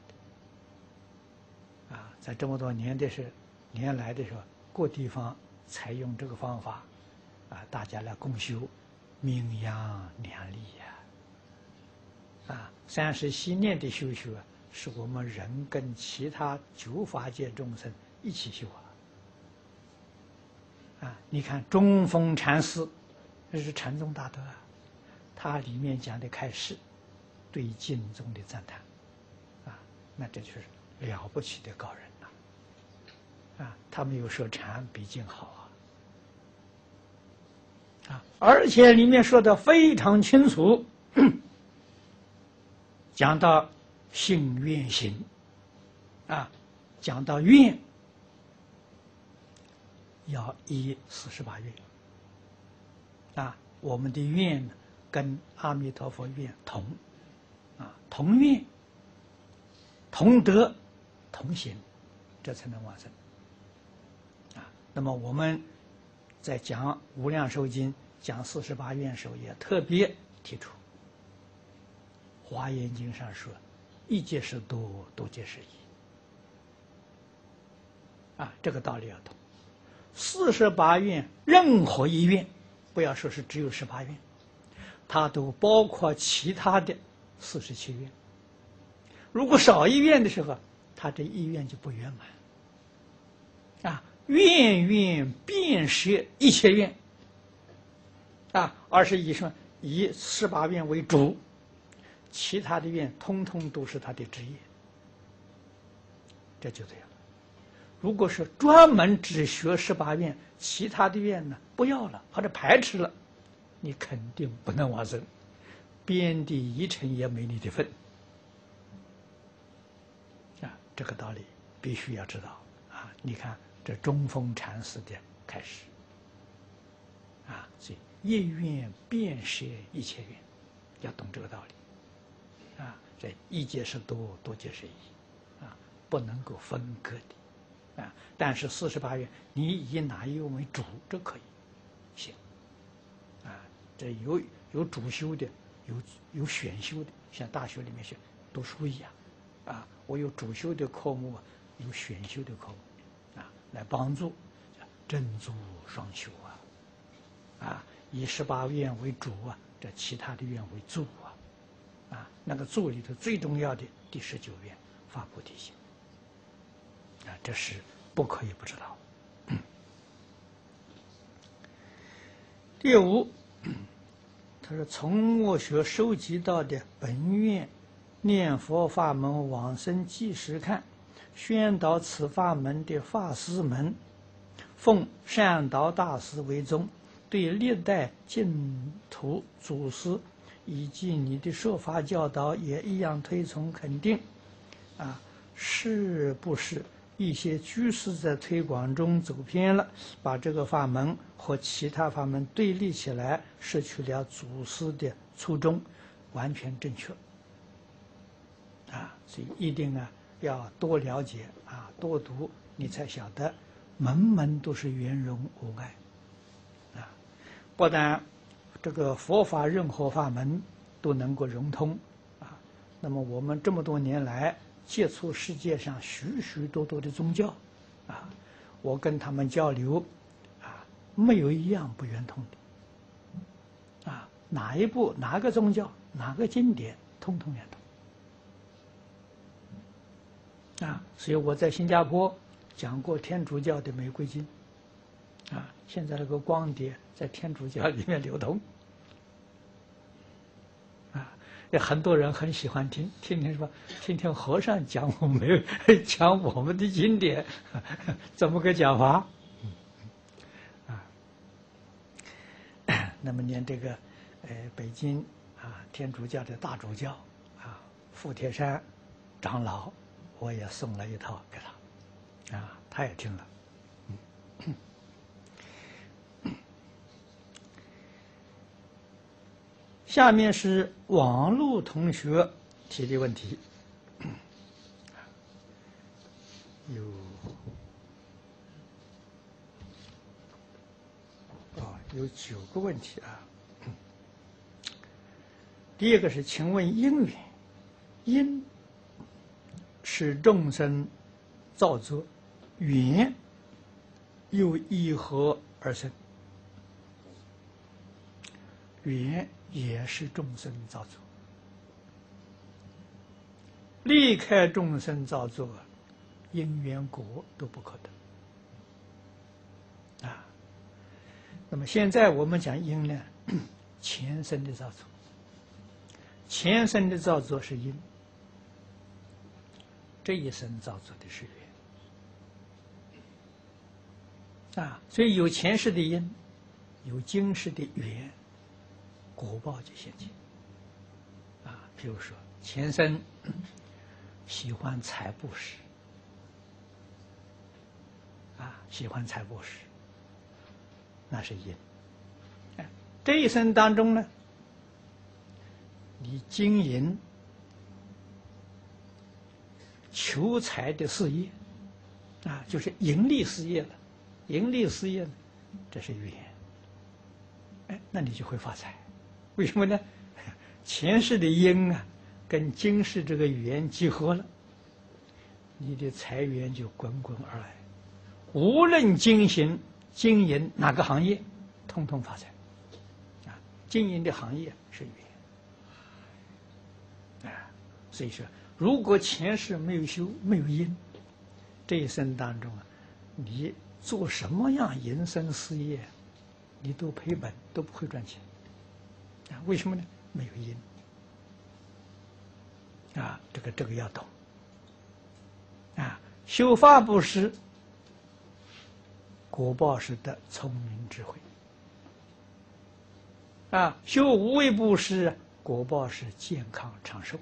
的，啊，在这么多年的是年来的时候，各地方采用这个方法，啊，大家来共修，名扬两利呀，啊，三世信念的修学，是我们人跟其他九法界众生一起修啊，啊，你看中峰禅师，这是禅宗大德啊。他里面讲的开示，对敬宗的赞叹，啊，那这就是了不起的高人了，啊，他没有说禅比经好啊，啊，而且里面说的非常清楚，讲到性愿行，啊，讲到愿，要依四十八愿，啊，我们的愿呢？跟阿弥陀佛愿同，啊，同愿、同德、同行，这才能完成。啊，那么我们在讲《无量寿经》讲四十八愿时候，也特别提出，《华严经》上说：“一界是多，多界是一。”啊，这个道理要懂。四十八愿，任何一愿，不要说是只有十八愿。它都包括其他的四十七愿。如果少一愿的时候，他这一愿就不圆满。啊，愿愿遍摄一切愿。啊，而是以什么？以十八愿为主，其他的愿通通都是他的职业。这就这样。如果是专门只学十八愿，其他的愿呢不要了，或者排斥了。你肯定不能往生，遍地一尘也没你的份啊！这个道理必须要知道啊！你看这中峰禅师的开始啊，所以一愿遍摄一切愿，要懂这个道理啊！这一界是多，多界是一啊，不能够分割的啊！但是四十八愿，你以哪一愿为主，这可以。这有有主修的，有有选修的，像大学里面学读书一样，啊，我有主修的科目，有选修的科目，啊，来帮助正主双修啊，啊，以十八愿为主啊，这其他的愿为助啊，啊，那个助里头最重要的第十九愿发菩提心，啊，这是不可以不知道。第五。他说：“从我学收集到的本愿念佛法门往生纪实看，宣导此法门的法师们，奉善导大师为宗，对历代净土祖师以及你的说法教导也一样推崇肯定。啊，是不是？”一些居士在推广中走偏了，把这个法门和其他法门对立起来，失去了祖师的初衷，完全正确。啊，所以一定啊要多了解啊，多读，你才晓得门门都是圆融无碍。啊，不但这个佛法任何法门都能够融通，啊，那么我们这么多年来。接触世界上许许多多的宗教，啊，我跟他们交流，啊，没有一样不圆通的。啊，哪一部、哪个宗教、哪个经典，通通圆通。啊，所以我在新加坡讲过天主教的玫瑰经。啊，现在那个光碟在天主教里面流通。啊，有很多人很喜欢听，听听什么？听听和尚讲我们 讲我们的经典，怎么个讲法？啊，那么念这个，呃，北京啊，天主教的大主教啊，傅铁山长老，我也送了一套给他，啊，他也听了。下面是网络同学提的问题，有啊，有九个问题啊。第一个是，请问因缘，因是众生造作，缘又因何而生？缘。也是众生造作，离开众生造作，因缘果都不可得啊。那么现在我们讲因呢，前生的造作，前生的造作是因，这一生造作的是缘啊。所以有前世的因，有今世的缘。果报就现前啊，比如说前生喜欢财布施啊，喜欢财布施，那是因。这一生当中呢，你经营求财的事业啊，就是盈利事业了，盈利事业呢，这是缘。哎，那你就会发财。为什么呢？前世的因啊，跟今世这个缘结合了，你的财源就滚滚而来。无论经行经营哪个行业，通通发财。啊，经营的行业是缘。啊，所以说，如果前世没有修，没有因，这一生当中啊，你做什么样人生事业，你都赔本，都不会赚钱。为什么呢？没有因啊，这个这个要懂啊。修法布施，果报是得聪明智慧啊；修无畏布施，果报是健康长寿。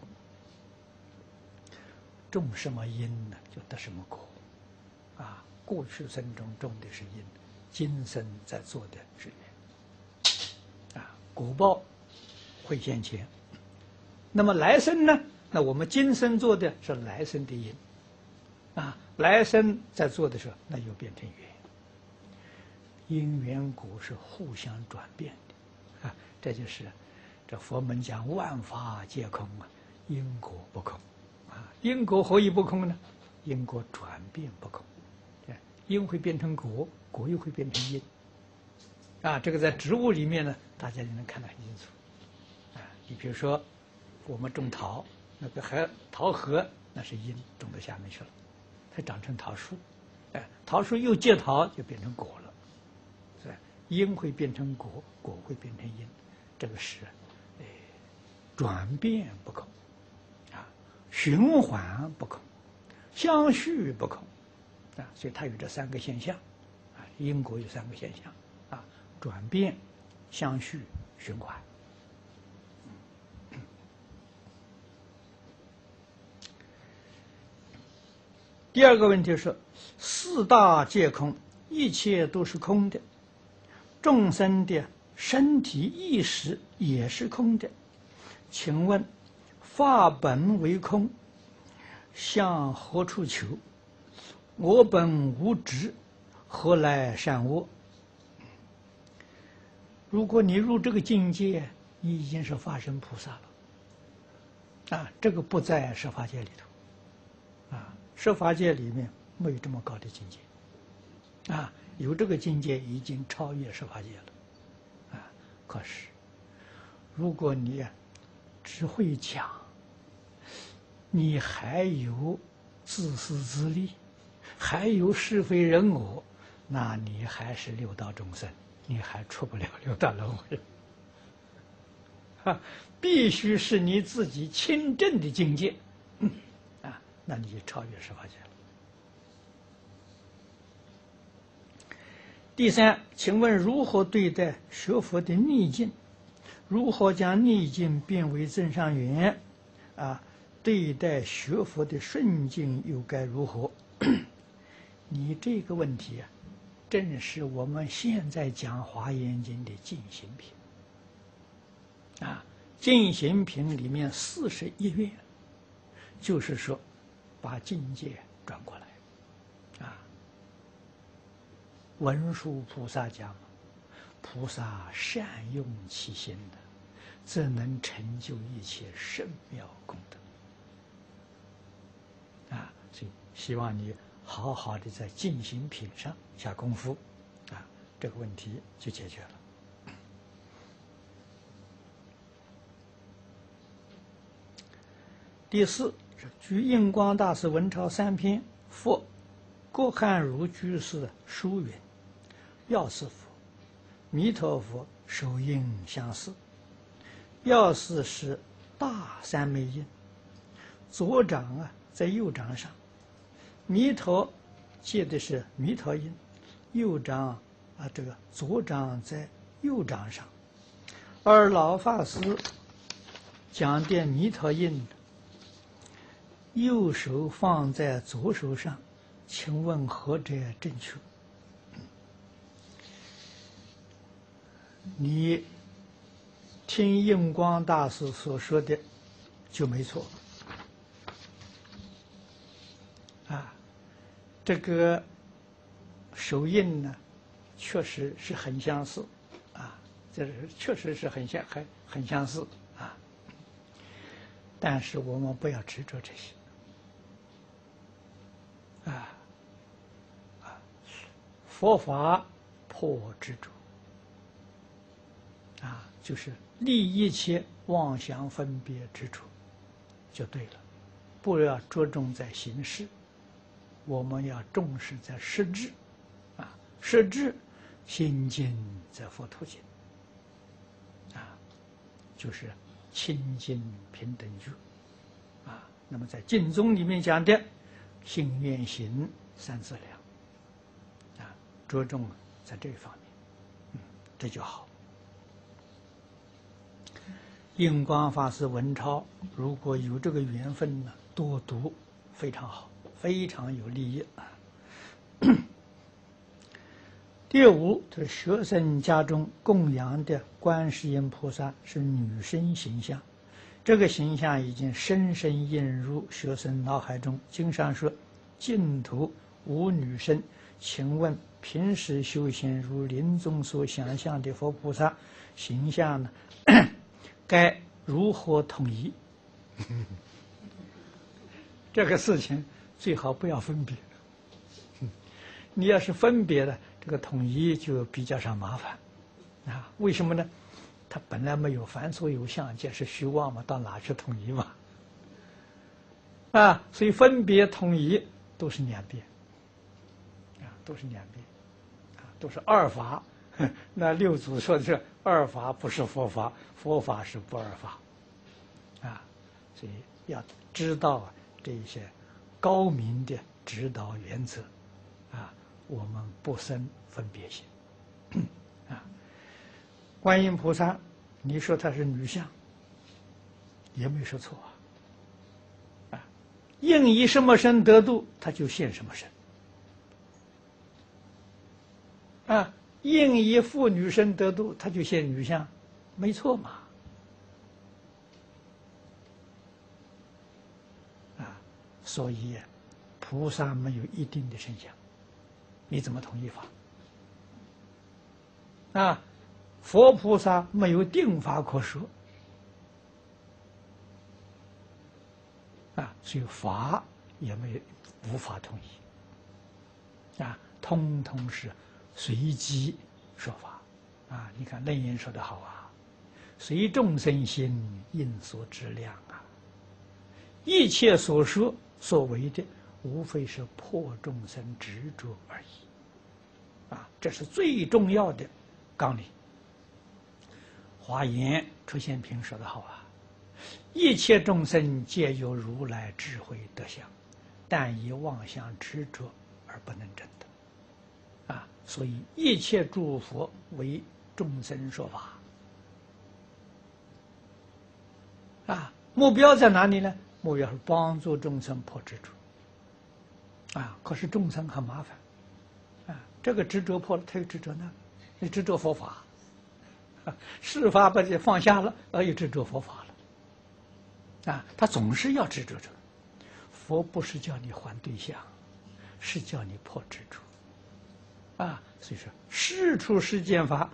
种什么因呢，就得什么果啊。过去生中种的是因，今生在做的是缘啊，果报。会现前，那么来生呢？那我们今生做的是来生的因，啊，来生在做的时候，那又变成缘。因缘果是互相转变的，啊，这就是这佛门讲万法皆空啊，因果不空，啊，因果何以不空呢？因果转变不空，因会变成果，果又会变成因，啊，这个在植物里面呢，大家就能看得很清楚。你比如说，我们种桃，那个核桃核，那是因种到下面去了，才长成桃树。哎，桃树又结桃，就变成果了，是吧？因会变成果，果会变成因，这个是，哎，转变不可，啊，循环不可，相续不可，啊，所以它有这三个现象，啊，因果有三个现象，啊，转变、相续、循环。第二个问题是：四大皆空，一切都是空的，众生的身体意识也是空的。请问，法本为空，向何处求？我本无执，何来善恶？如果你入这个境界，你已经是法身菩萨了。啊，这个不在设法界里头。设法界里面没有这么高的境界，啊，有这个境界，已经超越十法界了，啊！可是，如果你只会讲，你还有自私自利，还有是非人我，那你还是六道众生，你还出不了六道轮回。啊，必须是你自己亲证的境界，那你就超越十法界了。第三，请问如何对待学佛的逆境？如何将逆境变为增上缘？啊，对待学佛的顺境又该如何？你这个问题啊，正是我们现在讲《华严经》的进行品。啊，进行品里面四十一愿，就是说，把境界转过来。啊文殊菩萨讲：“菩萨善用其心的，则能成就一切圣妙功德。”啊，所以希望你好好的在进行品上下功夫，啊，这个问题就解决了。第四据印光大师文钞三篇复。郭汉儒居士书云。药师佛、弥陀佛手印相似，药师是大三昧印，左掌啊在右掌上，弥陀借的是弥陀印，右掌啊这个左掌在右掌上，而老法师讲的弥陀印，右手放在左手上，请问何者正确？你听印光大师所说的就没错。啊，这个手印呢，确实是很相似。啊，这是确实是很相很很相似。啊，但是我们不要执着这些。啊啊，佛法破执着。啊，就是立一切妄想分别之处，就对了。不要着重在形式，我们要重视在实质。啊，实质心经则佛土经。啊，就是清净平等觉。啊，那么在经宗里面讲的心愿行三资粮。啊，着重在这方面，嗯，这就好。印光法师文钞，如果有这个缘分呢，多读非常好，非常有利益。第五，这学生家中供养的观世音菩萨是女生形象，这个形象已经深深印入学生脑海中。经常说，净土无女生。请问平时修行如临终所想象的佛菩萨形象呢？该如何统一？这个事情最好不要分别。你要是分别了，这个统一就比较上麻烦啊？为什么呢？它本来没有凡所有相，皆是虚妄嘛，到哪去统一嘛？啊，所以分别统一都是两边啊，都是两边啊，都是二法。那六祖说的是二法不是佛法，佛法是不二法，啊，所以要知道这一些高明的指导原则，啊，我们不生分别心，观音菩萨，你说她是女相，也没说错啊，啊，应以什么身得度，他就现什么身，啊。应以妇女身得度，他就现女相，没错嘛。啊，所以菩萨没有一定的身相，你怎么同意法？啊，佛菩萨没有定法可说，啊，所以法也没无法统一，啊，通通是。随机说法，啊，你看楞严说的好啊，随众生心应所知量啊，一切所说所为的，无非是破众生执着而已，啊，这是最重要的纲领。华严出现品说的好啊，一切众生皆有如来智慧德相，但以妄想执着而不能证得，啊，所以一切诸佛为众生说法，啊，目标在哪里呢？目标是帮助众生破执着，啊，可是众生很麻烦，啊，这个执着破了，他又执着那，你执着佛法。事发把这放下了，而又执着佛法了，啊，他总是要执着着。佛不是叫你还对象，是叫你破执着，啊，所以说事出世间法，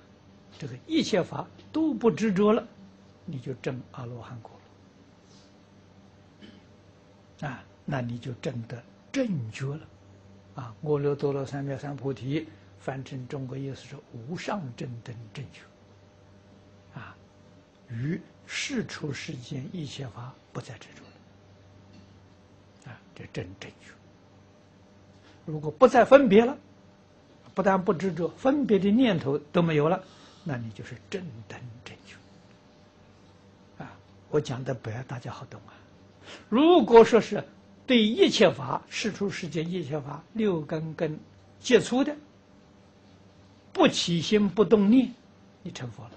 这个一切法都不执着了，你就证阿罗汉果了，啊，那你就证得正觉了，啊，阿耨多罗三藐三菩提，翻成中国意思是无上正等正觉。于世出世间一切法不再执着了，啊，这真正确。如果不再分别了，不但不执着，分别的念头都没有了，那你就是正等正觉。啊，我讲的不要，大家好懂啊。如果说是对一切法世出世间一切法六根根接触的，不起心不动念，你成佛了。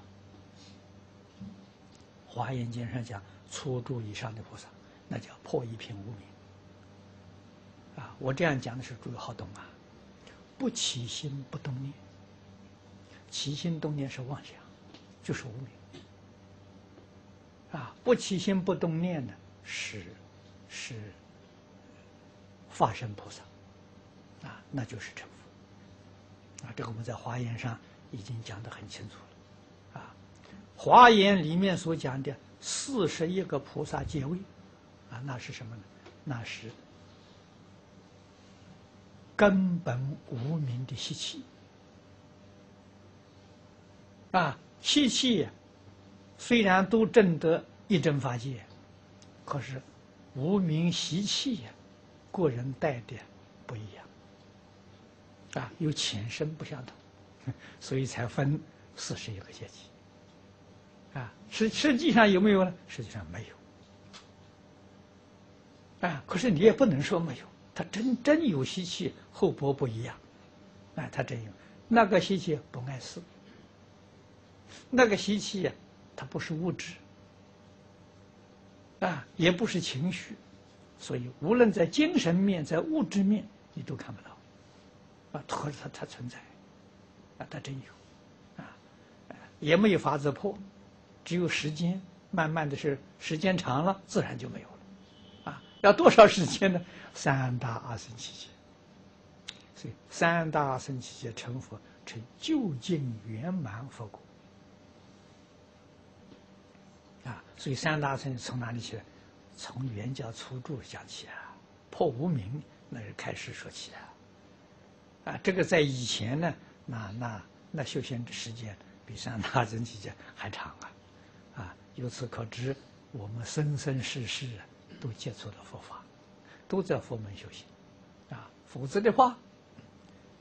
华严经上讲，初住以上的菩萨，那叫破一品无明。啊，我这样讲的是诸位好懂啊。不起心不动念，起心动念是妄想，就是无明。啊，不起心不动念呢，是是化身菩萨，啊，那就是成佛。啊，这个我们在华严上已经讲得很清楚了。华严里面所讲的四十一个菩萨阶位，啊，那是什么呢？那是根本无名的习气，啊，习气虽然都证得一真法界，可是无名习气呀，个人带的不一样，啊，有浅深不相同，所以才分四十一个阶级。啊，实实际上有没有呢？实际上没有。啊，可是你也不能说没有，它真真有习气，厚薄不一样。啊，它真有那个习气不碍事，那个习气呀，它不是物质，啊，也不是情绪，所以无论在精神面，在物质面，你都看不到。啊，可是它它存在，啊，它真有，啊，也没有法子破。只有时间，慢慢的是时间长了，自然就没有了，啊，要多少时间呢？三大阿僧祇劫，所以三大阿僧祇劫成佛，成究竟圆满佛果，啊，所以三大圣从哪里起来？从原教初住讲起啊，破无明那是开始说起啊，啊，这个在以前呢，那那那修仙的时间比三大阿僧祇劫还长啊。由此可知，我们生生世世都接触了佛法，都在佛门修行，啊，否则的话，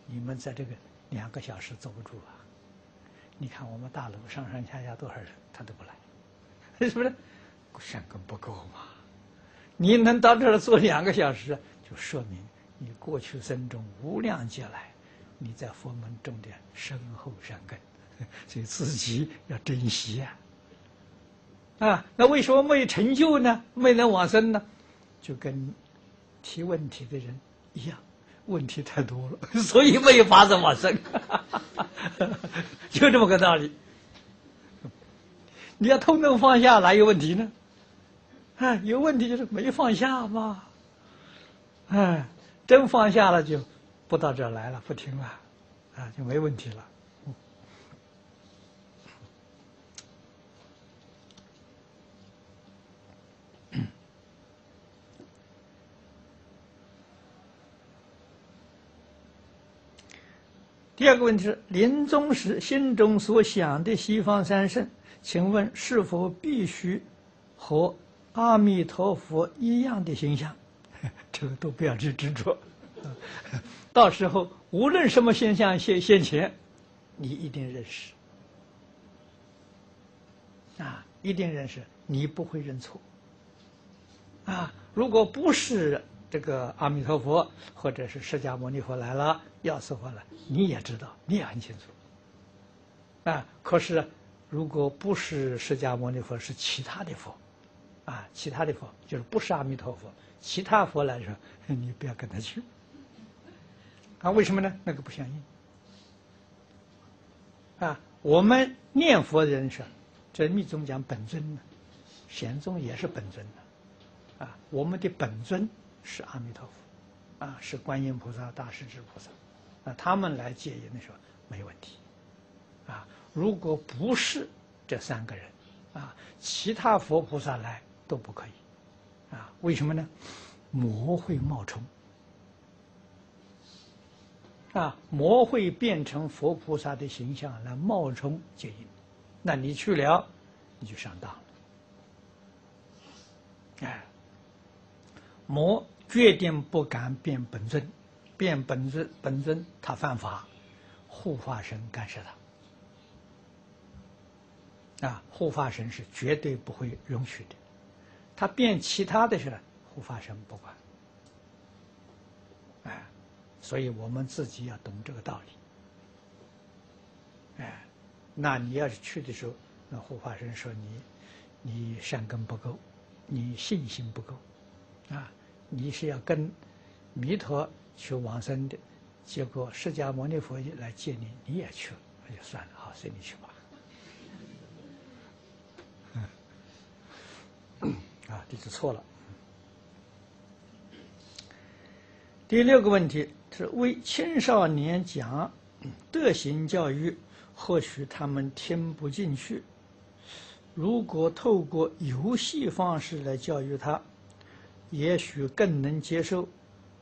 你们在这个两个小时坐不住啊！你看我们大楼上上下下多少人，他都不来，是不是？善根不够嘛？你能到这儿坐两个小时，就说明你过去生中无量劫来，你在佛门种的深厚善根，所以自己要珍惜啊！啊，那为什么没有成就呢？没能往生呢？就跟提问题的人一样，问题太多了，所以没有法子往生，就这么个道理。你要通通放下，哪有问题呢？啊，有问题就是没放下嘛。哎，真放下了，就不到这儿来了，不听了，啊，就没问题了。第二个问题是：临终时心中所想的西方三圣，请问是否必须和阿弥陀佛一样的形象？这个都不要去执着。到时候无论什么现象现现前，你一定认识。啊，一定认识，你不会认错。啊，如果不是这个阿弥陀佛，或者是释迦牟尼佛来了，药师佛来，你也知道，你也很清楚。啊，可是如果不是释迦牟尼佛，是其他的佛，啊，其他的佛就是不是阿弥陀佛，其他佛来说，你不要跟他去。啊，为什么呢？那个不相应。啊，我们念佛人说，这密宗讲本尊呢，显宗也是本尊的。啊，我们的本尊是阿弥陀佛，啊，是观音菩萨、大势至菩萨，啊，他们来接引的时候没问题，啊，如果不是这三个人，啊，其他佛菩萨来都不可以，啊，为什么呢？魔会冒充，啊，魔会变成佛菩萨的形象来冒充接引，那你去了，你就上当了，哎。魔决定不敢变本尊，变本尊本尊他犯法，护法神干涉他。啊，护法神是绝对不会容许的。他变其他的时候，护法神不管。哎，所以我们自己要懂这个道理。哎，那你要是去的时候，那护法神说你，你善根不够，你信心不够，啊。你是要跟弥陀去往生的，结果释迦牟尼佛来接你，你也去了，那就算了，好，随你去吧。啊，这就错了。第六个问题是为青少年讲德行教育，或许他们听不进去。如果透过游戏方式来教育他。也许更能接受，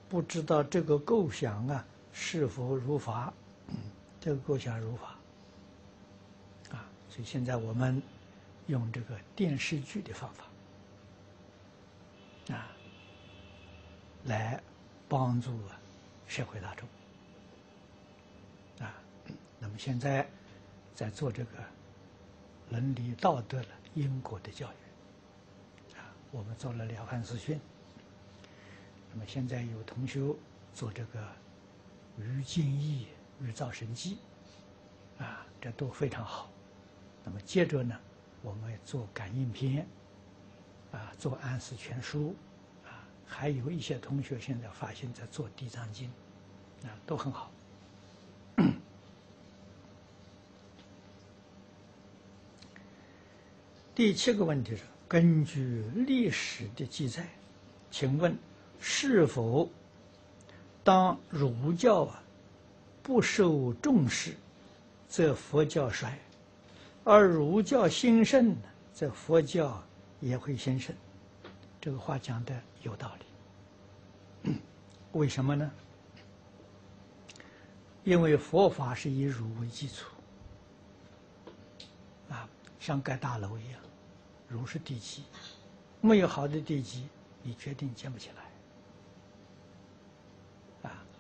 不知道这个构想啊是否如法？这个构想如法啊，所以现在我们用这个电视剧的方法啊，来帮助社会大众啊。那么现在在做这个伦理道德的因果的教育啊，我们做了《了凡四训》。那么现在有同学做这个于建议、于造神机，啊，这都非常好。那么接着呢，我们做感应篇，啊，做安史全书，啊，还有一些同学现在发现在做地藏经，啊，都很好。第七个问题是根据历史的记载，请问。是否当儒教啊不受重视，则佛教衰；而儒教兴盛，则佛教也会兴盛。这个话讲的有道理。为什么呢？因为佛法是以儒为基础，啊，像盖大楼一样，儒是地基，没有好的地基，你决定建不起来。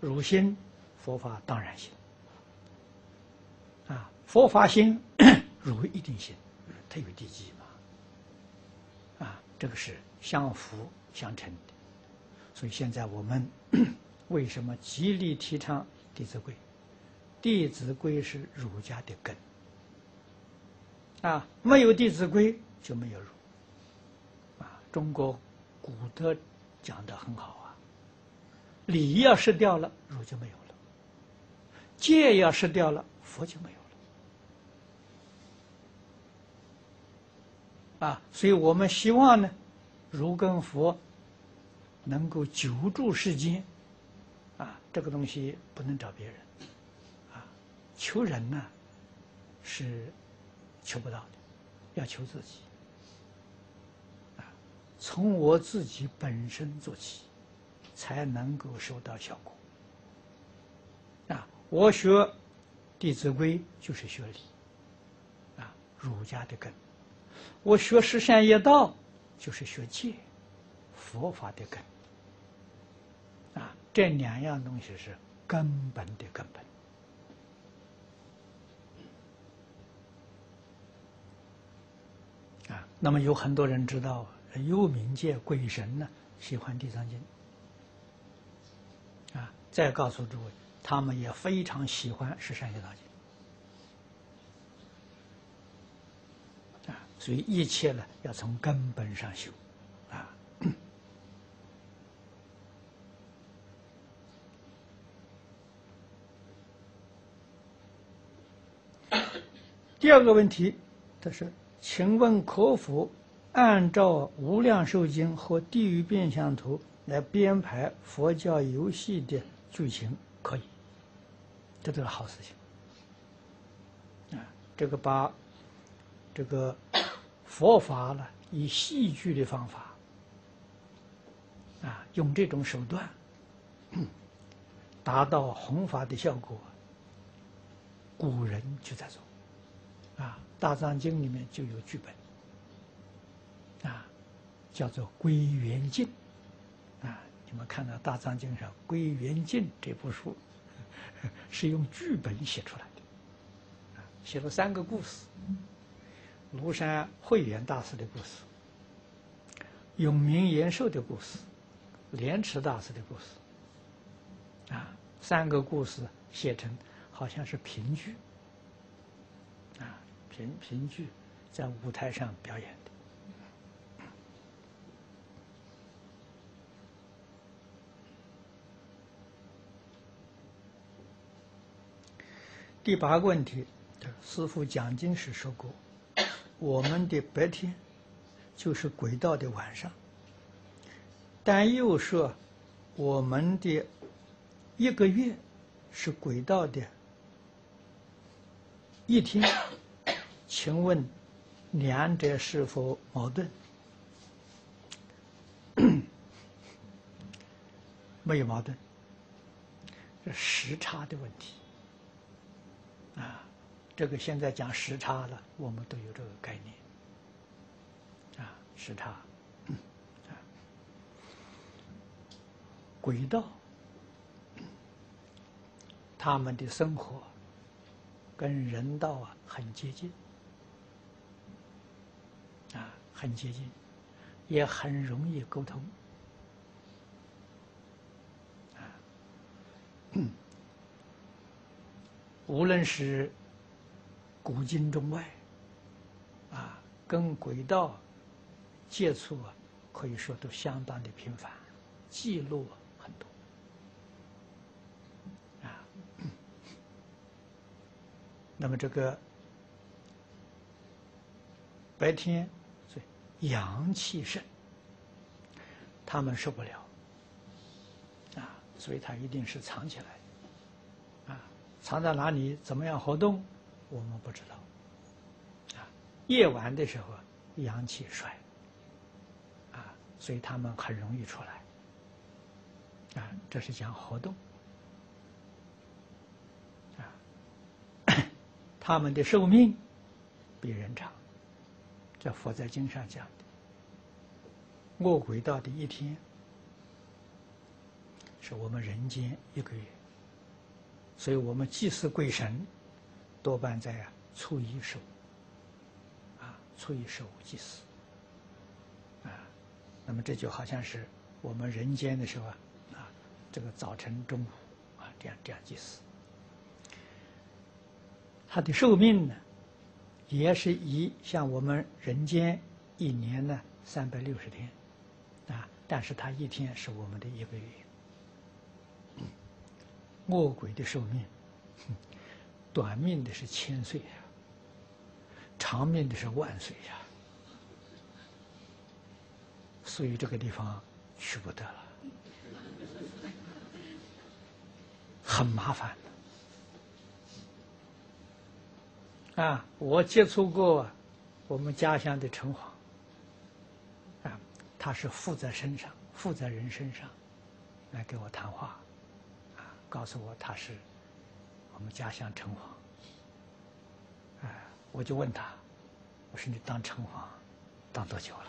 儒心，佛法当然行。啊，佛法行，儒一定行，它有地基嘛。啊，这个是相辅相成的。所以现在我们 为什么极力提倡《弟子规》？《弟子规》是儒家的根。啊，没有《弟子规》就没有儒。啊，中国古德讲的很好。礼要失掉了，儒就没有了；戒要失掉了，佛就没有了。啊，所以我们希望呢，儒跟佛能够久住世间。啊，这个东西不能找别人，啊，求人呢是求不到的，要求自己。啊，从我自己本身做起。才能够收到效果。啊，我学弟子规》就是学理，啊，儒家的根；我学十善业道，就是学戒，佛法的根。啊，这两样东西是根本的根本。啊，那么有很多人知道，幽冥界鬼神呢喜欢《地藏经》，再告诉诸位，他们也非常喜欢《十善业道经》，啊，所以一切呢要从根本上修，啊。第二个问题，他说。请问可否按照《无量寿经》和《地狱变相图》来编排佛教游戏的剧情？可以，这都是好事情。啊，这个把这个 佛法呢，以戏剧的方法，啊，用这种手段，达到弘法的效果，古人就在做。啊，《大藏经》里面就有剧本，啊，叫做《归元镜》，我，们看到《大藏经》上《归元镜》这部书，是用剧本写出来的，写了三个故事：庐山慧远大师的故事、永明延寿的故事、莲池大师的故事，啊，三个故事写成好像是评剧。评评剧在舞台上表演第八个问题，师傅讲经时说过，我们的白天就是轨道的晚上，但又说我们的一个月是轨道的一天。请问，两者是否矛盾？没有矛盾，这时差的问题。啊，这个现在讲时差了，我们都有这个概念。啊，时差，啊，轨道，他们的生活跟人道啊很接近。啊，很接近，也很容易沟通。无论是古今中外，啊，跟轨道接触啊，可以说都相当的频繁，记录很多。啊，那么这个白天。所以阳气盛，他们受不了啊，所以他一定是藏起来，藏在哪里，怎么样活动，我们不知道，啊，夜晚的时候阳气衰，啊，所以他们很容易出来，啊，这是讲活动，啊，他们的寿命比人长。这佛在经上讲的，卧轨道的一天，是我们人间一个月，所以我们祭祀鬼神，多半在啊初一十五，啊初一十五祭祀，啊，那么这就好像是我们人间的时候啊，啊这个早晨、中午啊这样这样祭祀，他的寿命呢？也是以像我们人间一年呢三百六十天，啊，但是他一天是我们的一个月。恶鬼的寿命，短命的是千岁呀，长命的是万岁呀，所以这个地方去不得了，很麻烦。啊，我接触过我们家乡的城隍，啊，他是附在身上，附在人身上，来给我谈话，告诉我他是我们家乡城隍，哎我就问他，我说你当城隍当多久了？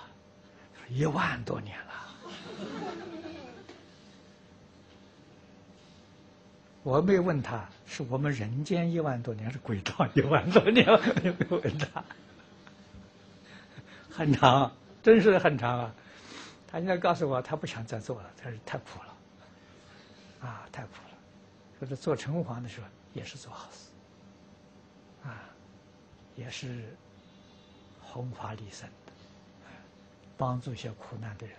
他说一万多年了。我没问他，是我们人间一万多年，是鬼道一万多年，没有问他。很长，真是很长啊！他应该告诉我，他不想再做了，他说太苦了，啊，太苦。说是做城隍的时候也是做好事，啊，也是弘法利生的，帮助一些苦难的人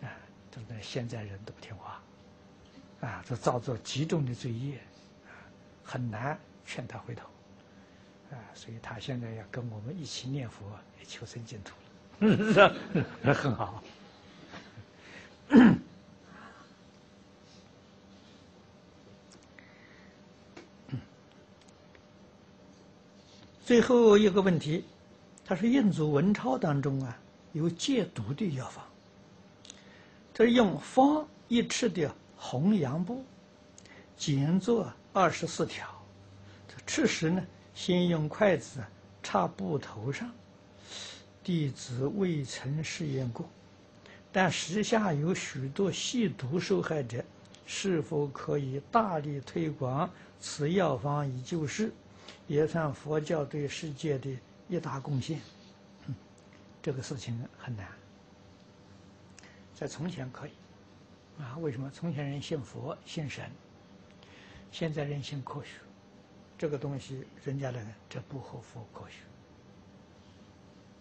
的，啊，真的现在人都不听话。啊，这造作极重的罪业，啊，很难劝他回头，啊，所以他现在要跟我们一起念佛，求生净土了，是很好。最后一个问题，他说印度文钞当中啊有戒毒的药方，这用方一尺的。红杨布，剪作二十四条。吃时呢，先用筷子插布头上。弟子未曾试验过，但时下有许多吸毒受害者，是否可以大力推广此药方以救世，也算佛教对世界的一大贡献？这个事情很难，在从前可以。啊，为什么从前人信佛信神，现在人信科学？这个东西，人家呢，这不合乎科学。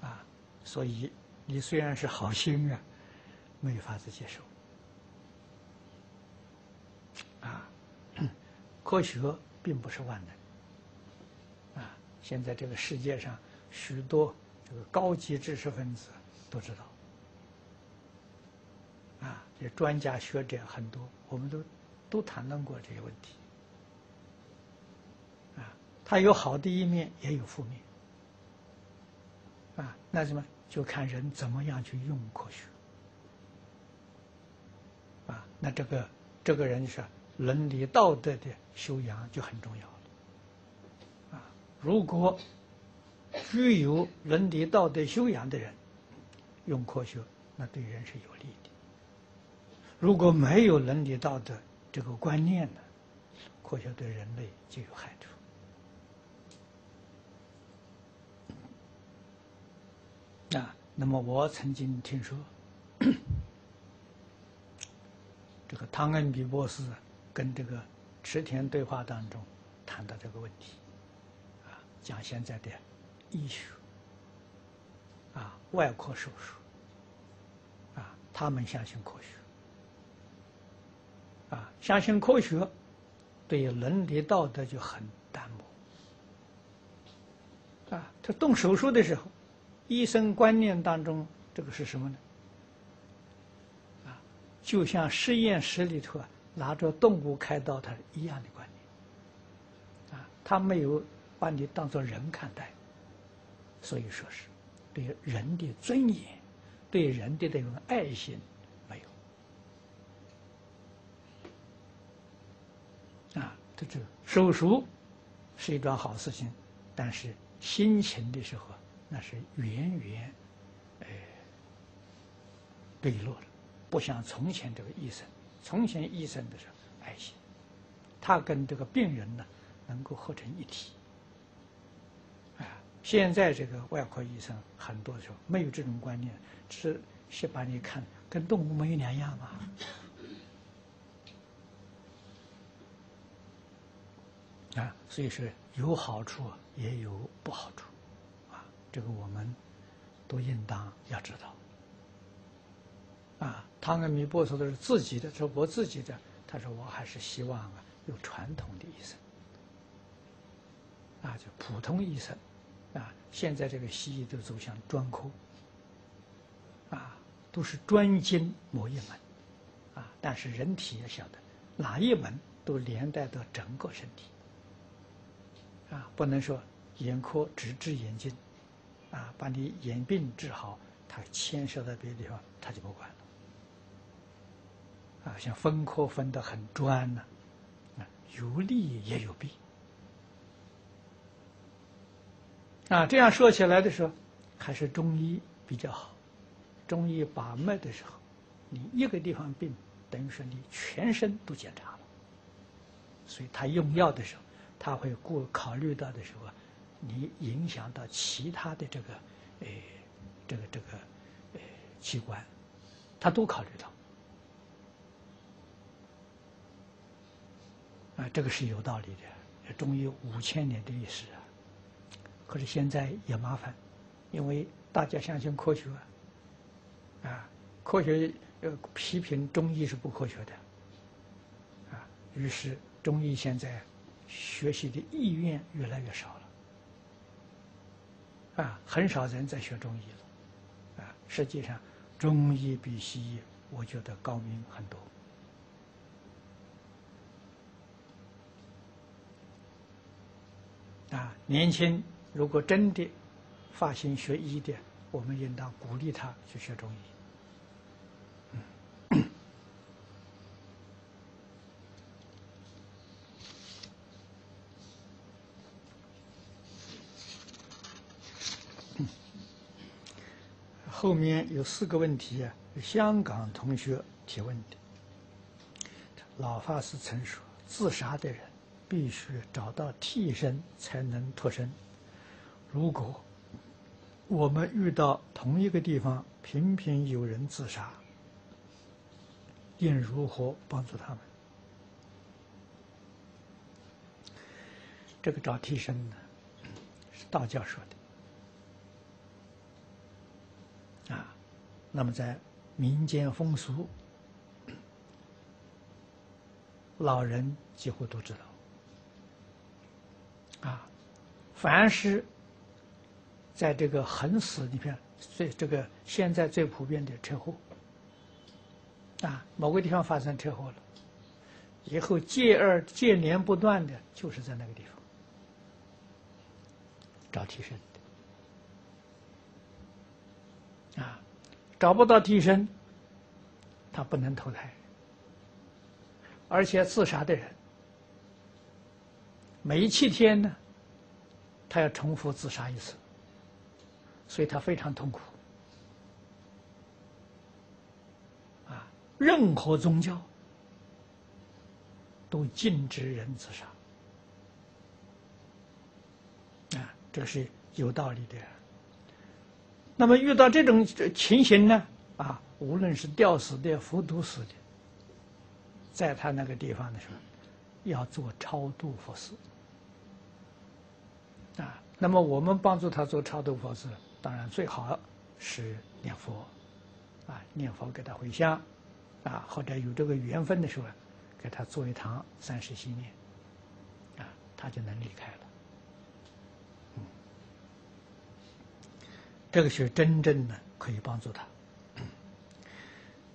啊，所以你虽然是好心啊，没法子接受。啊，科学并不是万能。现在这个世界上许多这个高级知识分子都知道。啊，这专家学者很多，我们都都谈论过这些问题。啊，它有好的一面，也有负面。啊，那什么，就看人怎么样去用科学。啊，那这个这个人是伦理道德的修养就很重要。如果具有伦理道德修养的人用科学，那对人是有利的。如果没有伦理道德这个观念呢，科学对人类就有害处。啊，那么我曾经听说，这个汤恩比博士跟这个池田对话当中谈到这个问题，讲现在的医学，啊，外科手术，啊，他们相信科学。啊，相信科学，对伦理道德就很淡漠。啊，他动手术的时候，医生观念当中这个是什么呢？啊，就像实验室里头啊，拿着动物开刀，他一样的观念。啊，他没有把你当做人看待，所以说是对人的尊严、对人的这种爱心没有啊。这这手术是一桩好事情，但是心情的时候，那是远远哎对落了，不像从前这个医生，从前医生的时候爱心，他跟这个病人呢能够合成一体。现在这个外科医生很多时候没有这种观念，是是把你看跟动物没有两样嘛。啊，所以说有好处也有不好处，啊，这个我们都应当要知道。啊，汤恩米波说的是自己的，说我自己的，他说我还是希望啊有传统的医生，啊，就普通医生，啊，现在这个西医都走向专科，啊，都是专精某一门，啊，但是人体也晓得哪一门都连带到整个身体。啊，不能说眼科只治眼睛，啊，把你眼病治好，它牵涉到别的地方，他就不管了。啊，像分科分得很专呢，啊，有利也有弊。啊，这样说起来的时候，还是中医比较好。中医把脉的时候，你一个地方病，等于说你全身都检查了。所以他用药的时候，他会顾考虑到的时候，你影响到其他的这个，呃，这个这个，呃，器官，他都考虑到。啊，这个是有道理的，中医五千年的历史啊。可是现在也麻烦，因为大家相信科学，啊，科学呃批评中医是不科学的，啊，于是中医现在学习的意愿越来越少了，啊，很少人在学中医了，啊，实际上中医比西医我觉得高明很多。啊，年轻如果真的发心学医的，我们应当鼓励他去学中医。后面有四个问题啊，香港同学提问的。老法师曾说，自杀的人。必须找到替身才能脱身。如果我们遇到同一个地方频频有人自杀，应如何帮助他们？这个找替身呢，是道教说的啊。那么在民间风俗，老人几乎都知道。啊，凡是在这个横死里面，最这个现在最普遍的车祸，啊，某个地方发生车祸了，以后接二接连不断的，就是在那个地方找替身的，啊，找不到替身，他不能投胎，而且自杀的人。每七天呢，他要重复自杀一次，所以他非常痛苦。啊，任何宗教都禁止人自杀，啊，这是有道理的。那么遇到这种情形呢，啊，无论是吊死的、服毒死的，在他那个地方的时候，要做超度佛事。啊，那么我们帮助他做超度佛事，当然最好是念佛，啊，念佛给他回向，啊，或者有这个缘分的时候，给他做一堂三世心念，啊，他就能离开了。这个是真正的可以帮助他。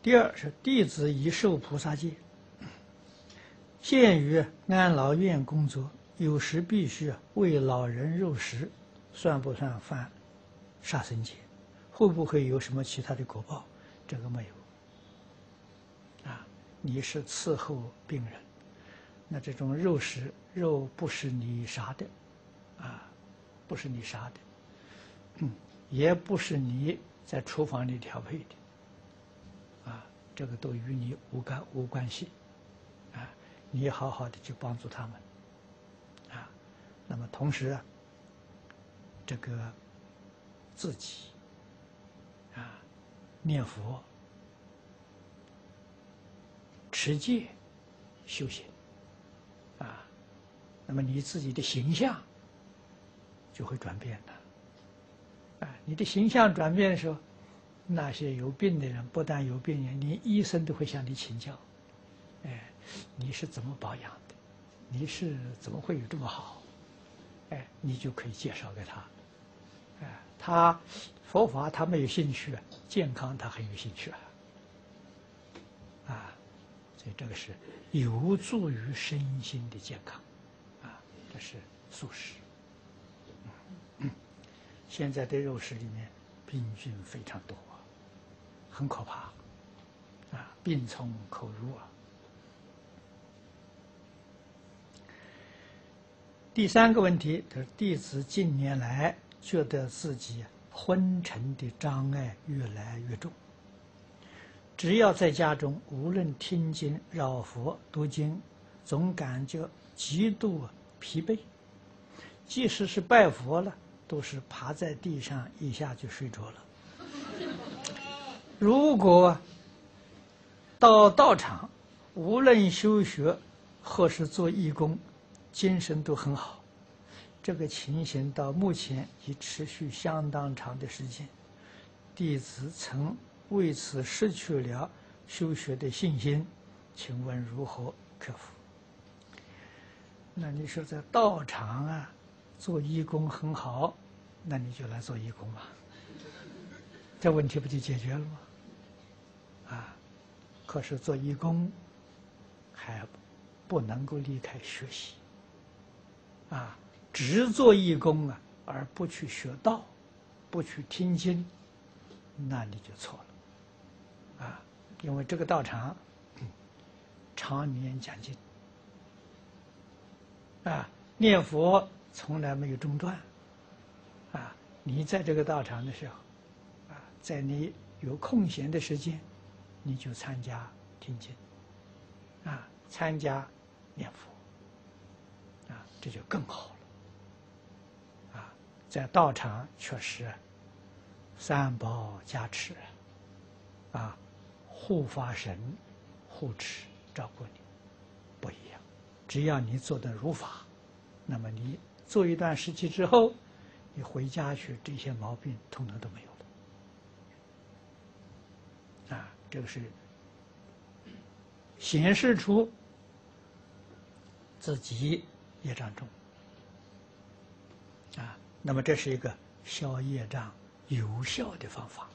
第二是弟子已受菩萨戒，现于安老院工作。有时必须为老人肉食，算不算犯杀生戒？会不会有什么其他的果报？这个没有。啊，你是伺候病人，那这种肉食肉不是你杀的，啊，不是你杀的，嗯，也不是你在厨房里调配的，啊，这个都与你无干无关系，啊，你好好的去帮助他们。啊那么同时啊，这个自己啊念佛、持戒、修行啊，那么你自己的形象就会转变的。啊，你的形象转变的时候，那些有病的人不但有病人，连医生都会向你请教。哎，你是怎么保养的？你是怎么会有这么好？哎，你就可以介绍给他，他佛法他没有兴趣啊，健康他很有兴趣啊，啊，所以这个是有助于身心的健康，啊，这是素食。嗯现在的肉食里面病菌非常多，很可怕，啊，病从口入啊。第三个问题，就是弟子近年来觉得自己昏沉的障碍越来越重。只要在家中，无论听经、绕佛、读经，总感觉极度疲惫。即使是拜佛了，都是趴在地上一下就睡着了。如果到道场，无论修学或是做义工，精神都很好。这个情形到目前已持续相当长的时间，弟子曾。为此失去了修学的信心，请问如何克服？那你说在道场啊，做义工很好，那你就来做义工吧，这问题不就解决了吗？啊，可是做义工还不能够离开学习，啊，只做义工啊，而不去学道，不去听经，那你就错了。啊，因为这个道场常年讲经，啊，念佛从来没有中断，啊，你在这个道场的时候，啊，在你有空闲的时间，你就参加听经，啊，参加念佛，啊，这就更好了，在道场确实三宝加持，啊。护法神护持照顾你，不一样。只要你做的如法，那么你做一段时期之后，你回家去，这些毛病通通都没有了。啊，这个是显示出自己业障重。啊，那么这是一个消业障有效的方法。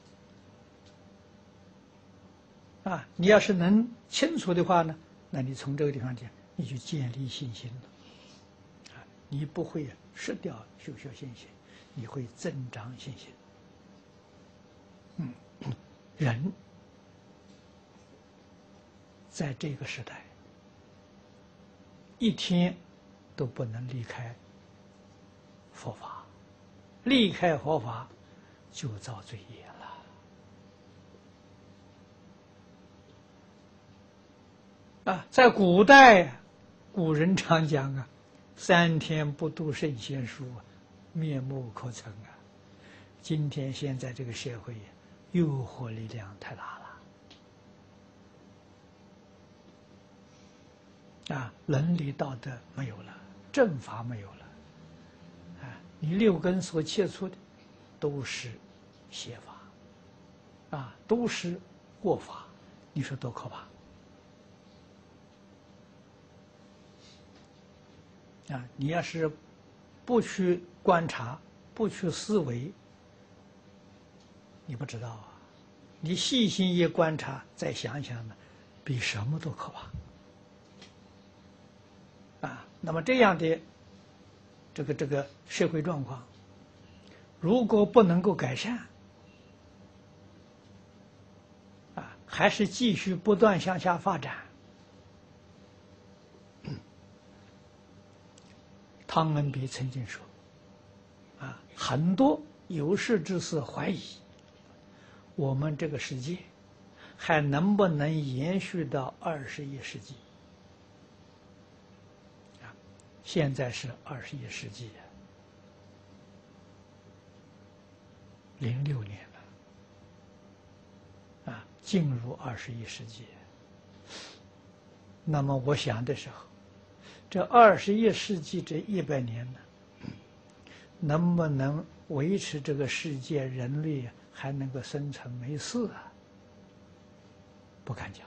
啊，你要是能清楚的话呢，那你从这个地方讲，你就建立信心了。啊，你不会失掉修学信心，你会增长信心。嗯，人在这个时代，一天都不能离开佛法，离开佛法就造罪业。啊，在古代，古人常讲啊，“三天不读圣贤书，面目可憎啊。”今天现在这个社会，诱惑力量太大了，啊，伦理道德没有了，正法没有了，你六根所切出的，都是邪法，啊，都是过法，你说多可怕？啊，你要是不去观察、不去思维，你不知道啊。你细心一观察，再想想呢，比什么都可怕。啊，那么这样的这个这个社会状况，如果不能够改善，啊，还是继续不断向下发展。汤恩比曾经说：“啊，很多有识之士怀疑，我们这个世界还能不能延续到二十一世纪？啊，现在是二十一世纪，零六年了，啊，进入二十一世纪。那么我想的时候。”这二十一世纪这一百年呢，能不能维持这个世界人类还能够生存没事啊？不敢讲，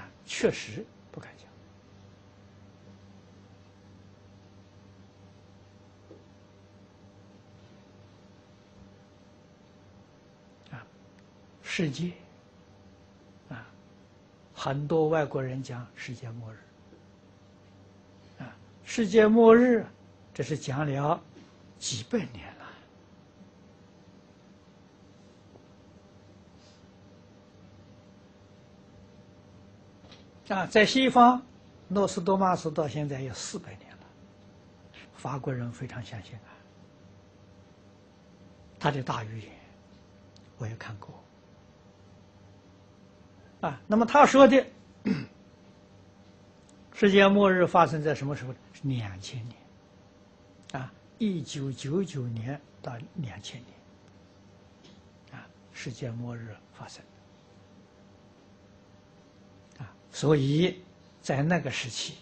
啊，确实不敢讲。世界，啊，很多外国人讲世界末日。啊世界末日，这是讲了几百年了啊！在西方，诺斯多玛斯到现在有四百年了，法国人非常相信啊。他的大预言我也看过啊。那么他说的世界末日发生在什么时候？是两千年啊，一九九九年到两千年啊，世界末日发生啊，所以在那个时期，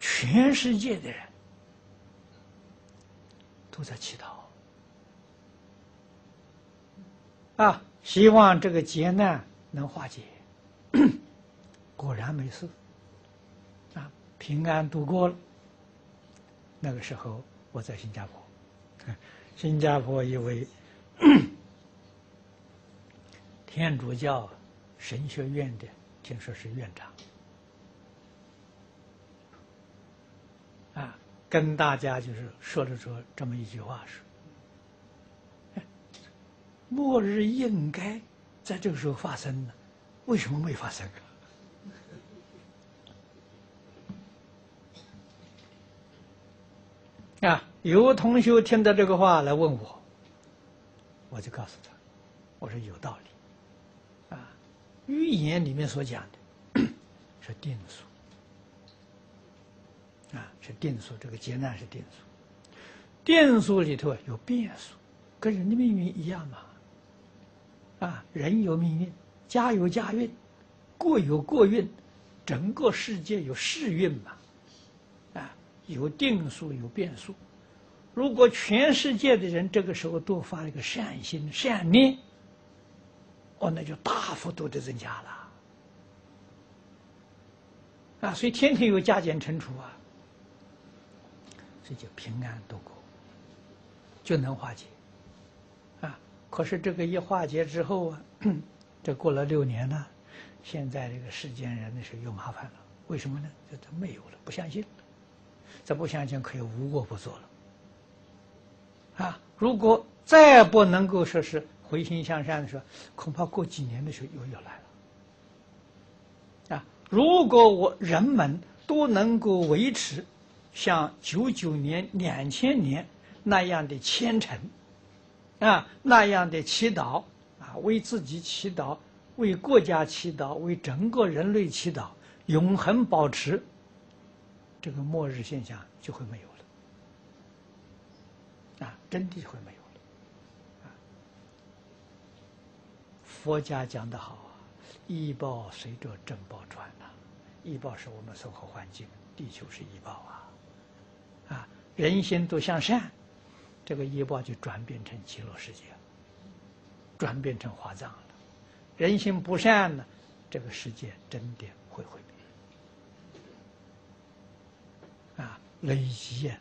全世界的人都在祈祷。啊，希望这个劫难能化解。果然没事，啊，平安度过了。那个时候我在新加坡，新加坡一位 天主教神学院的，听说是院长，啊，跟大家就是说了说这么一句话说。末日应该在这个时候发生呢，为什么没发生？啊，有同学听到这个话来问我，我就告诉他，我说有道理。啊，预言里面所讲的是定数，啊，是定数，这个劫难是定数，定数里头有变数，跟人的命运一样嘛。啊，人有命运，家有家运，国有国运，整个世界有世运嘛？啊，有定数，有变数。如果全世界的人这个时候都发一个善心、善念，哦，那就大幅度的增加了。啊，所以天天有加减乘除啊，这就平安度过，就能化解。可是这个一化解之后啊，这过了六年了，现在这个世间人的是又麻烦了。为什么呢？这都没有了，不相信了。这不相信可以无恶不作了。啊，如果再不能够说是回心向善的时候，恐怕过几年的时候又要来了。啊，如果我人们都能够维持像九九年、两千年那样的虔诚。啊，那样的祈祷啊，为自己祈祷，为国家祈祷，为整个人类祈祷，永恒保持，这个末日现象就会没有了。啊，真的就会没有了。啊，佛家讲得好啊，医报随着正报传呐，医报是我们生活环境，地球是医报啊，啊，人心都向善。这个业报就转变成极乐世界，转变成华藏了。人心不善呢，这个世界真的会毁灭。啊，累积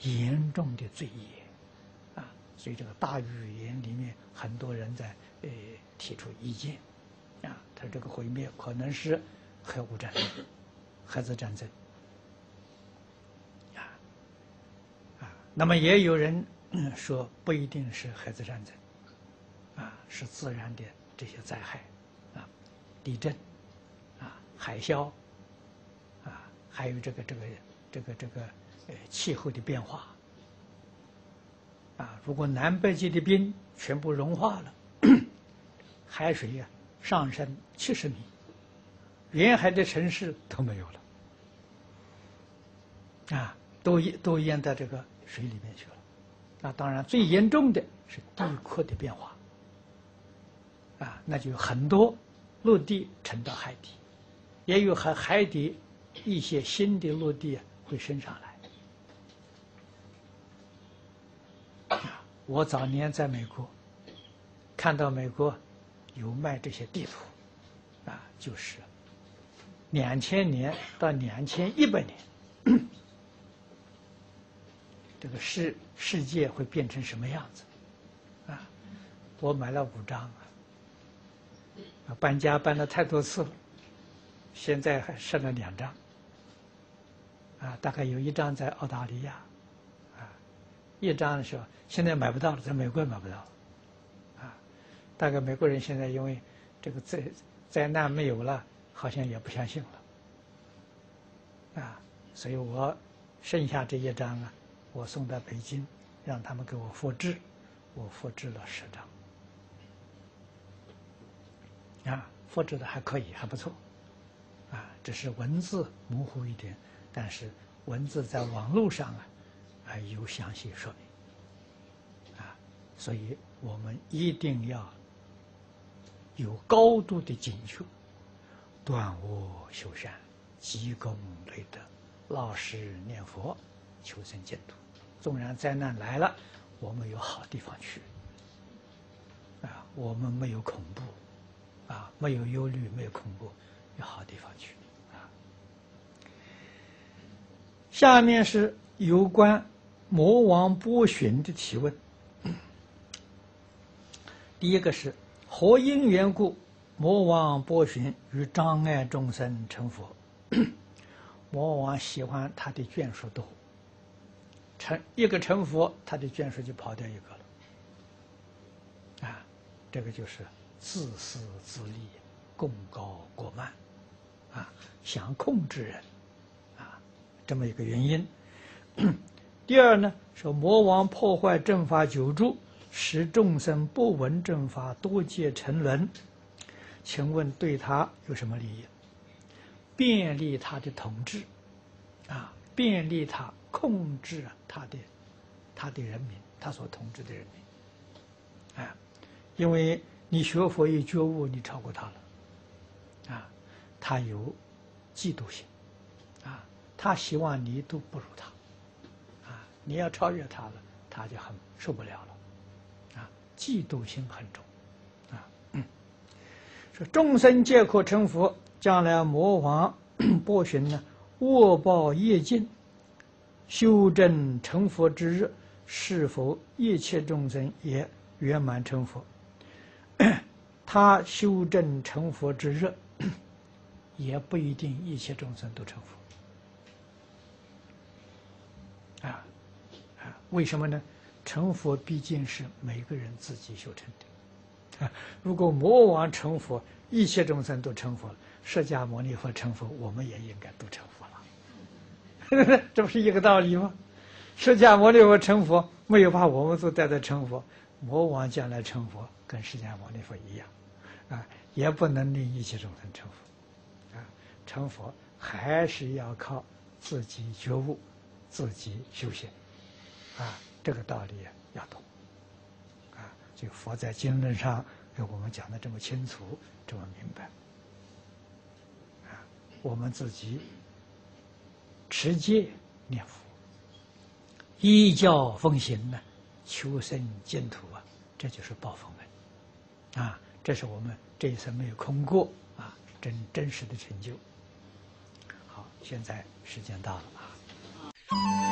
严重的罪业，啊，所以这个大语言里面很多人在呃提出意见，啊，他这个毁灭可能是核武战争、核子战争。那么也有人说不一定是核子战争，啊，是自然的这些灾害，啊，地震，啊，海啸，啊，还有这个这个这个这个呃气候的变化，啊，如果南北极的冰全部融化了，海水呀上升七十米，沿海的城市都没有了，啊，都淹都淹到这个。水里面去了，那当然最严重的是地壳的变化，啊，那就有很多陆地沉到海底，也有海海底一些新的陆地会升上来。我早年在美国看到美国有卖这些地图，啊，就是两千年到两千一百年。这个世世界会变成什么样子？啊，我买了五张啊，搬家搬了太多次了，现在还剩了两张。啊，大概有一张在澳大利亚，啊，一张的时候现在买不到了，在美国也买不到，啊，大概美国人现在因为这个灾灾难没有了，好像也不相信了，啊，所以我剩下这一张啊。我送到北京，让他们给我复制，我复制了十张，啊，复制的还可以，还不错，啊，只是文字模糊一点，但是文字在网络上啊，还有详细说明，啊，所以我们一定要有高度的警觉，断恶修善，积功累德，老实念佛，求生净土。纵然灾难来了，我们有好地方去，啊，我们没有恐怖，啊，没有忧虑，没有恐怖，有好地方去，啊。下面是有关魔王波旬的提问。第一个是何因缘故，魔王波旬与障碍众生成佛？魔王喜欢他的眷属多。成一个成佛，他的眷属就跑掉一个了，啊，这个就是自私自利、功高过慢，啊，想控制人，啊，这么一个原因。第二呢，说魔王破坏正法久住，使众生不闻正法，多结沉沦。请问对他有什么利益？便利他的统治，啊，便利他。控制他的他的人民，他所统治的人民，啊，因为你学佛有觉悟，你超过他了，啊，他有嫉妒心，啊，他希望你都不如他，啊，你要超越他了，他就很受不了了，啊，嫉妒心很重，啊，说众生皆可成佛，将来魔王 波旬呢，恶报业尽。修正成佛之日，是否一切众生也圆满成佛？他修正成佛之日，也不一定一切众生都成佛。啊啊，为什么呢？成佛毕竟是每个人自己修成的。啊，如果魔王成佛，一切众生都成佛了，释迦牟尼佛成佛，我们也应该都成佛了。这不是一个道理吗？释迦牟尼佛成佛，没有把我们都带到成佛，魔王将来成佛，跟释迦牟尼佛一样，啊，也不能令一切众生成佛，啊，成佛还是要靠自己觉悟，自己修行，啊，这个道理要懂，啊，就佛在经论上给我们讲的这么清楚，这么明白，啊，我们自己。持戒念佛，依教奉行呢，求生净土啊，这就是报佛门啊！这是我们这一生没有空过啊，真真实的成就。好，现在时间到了啊。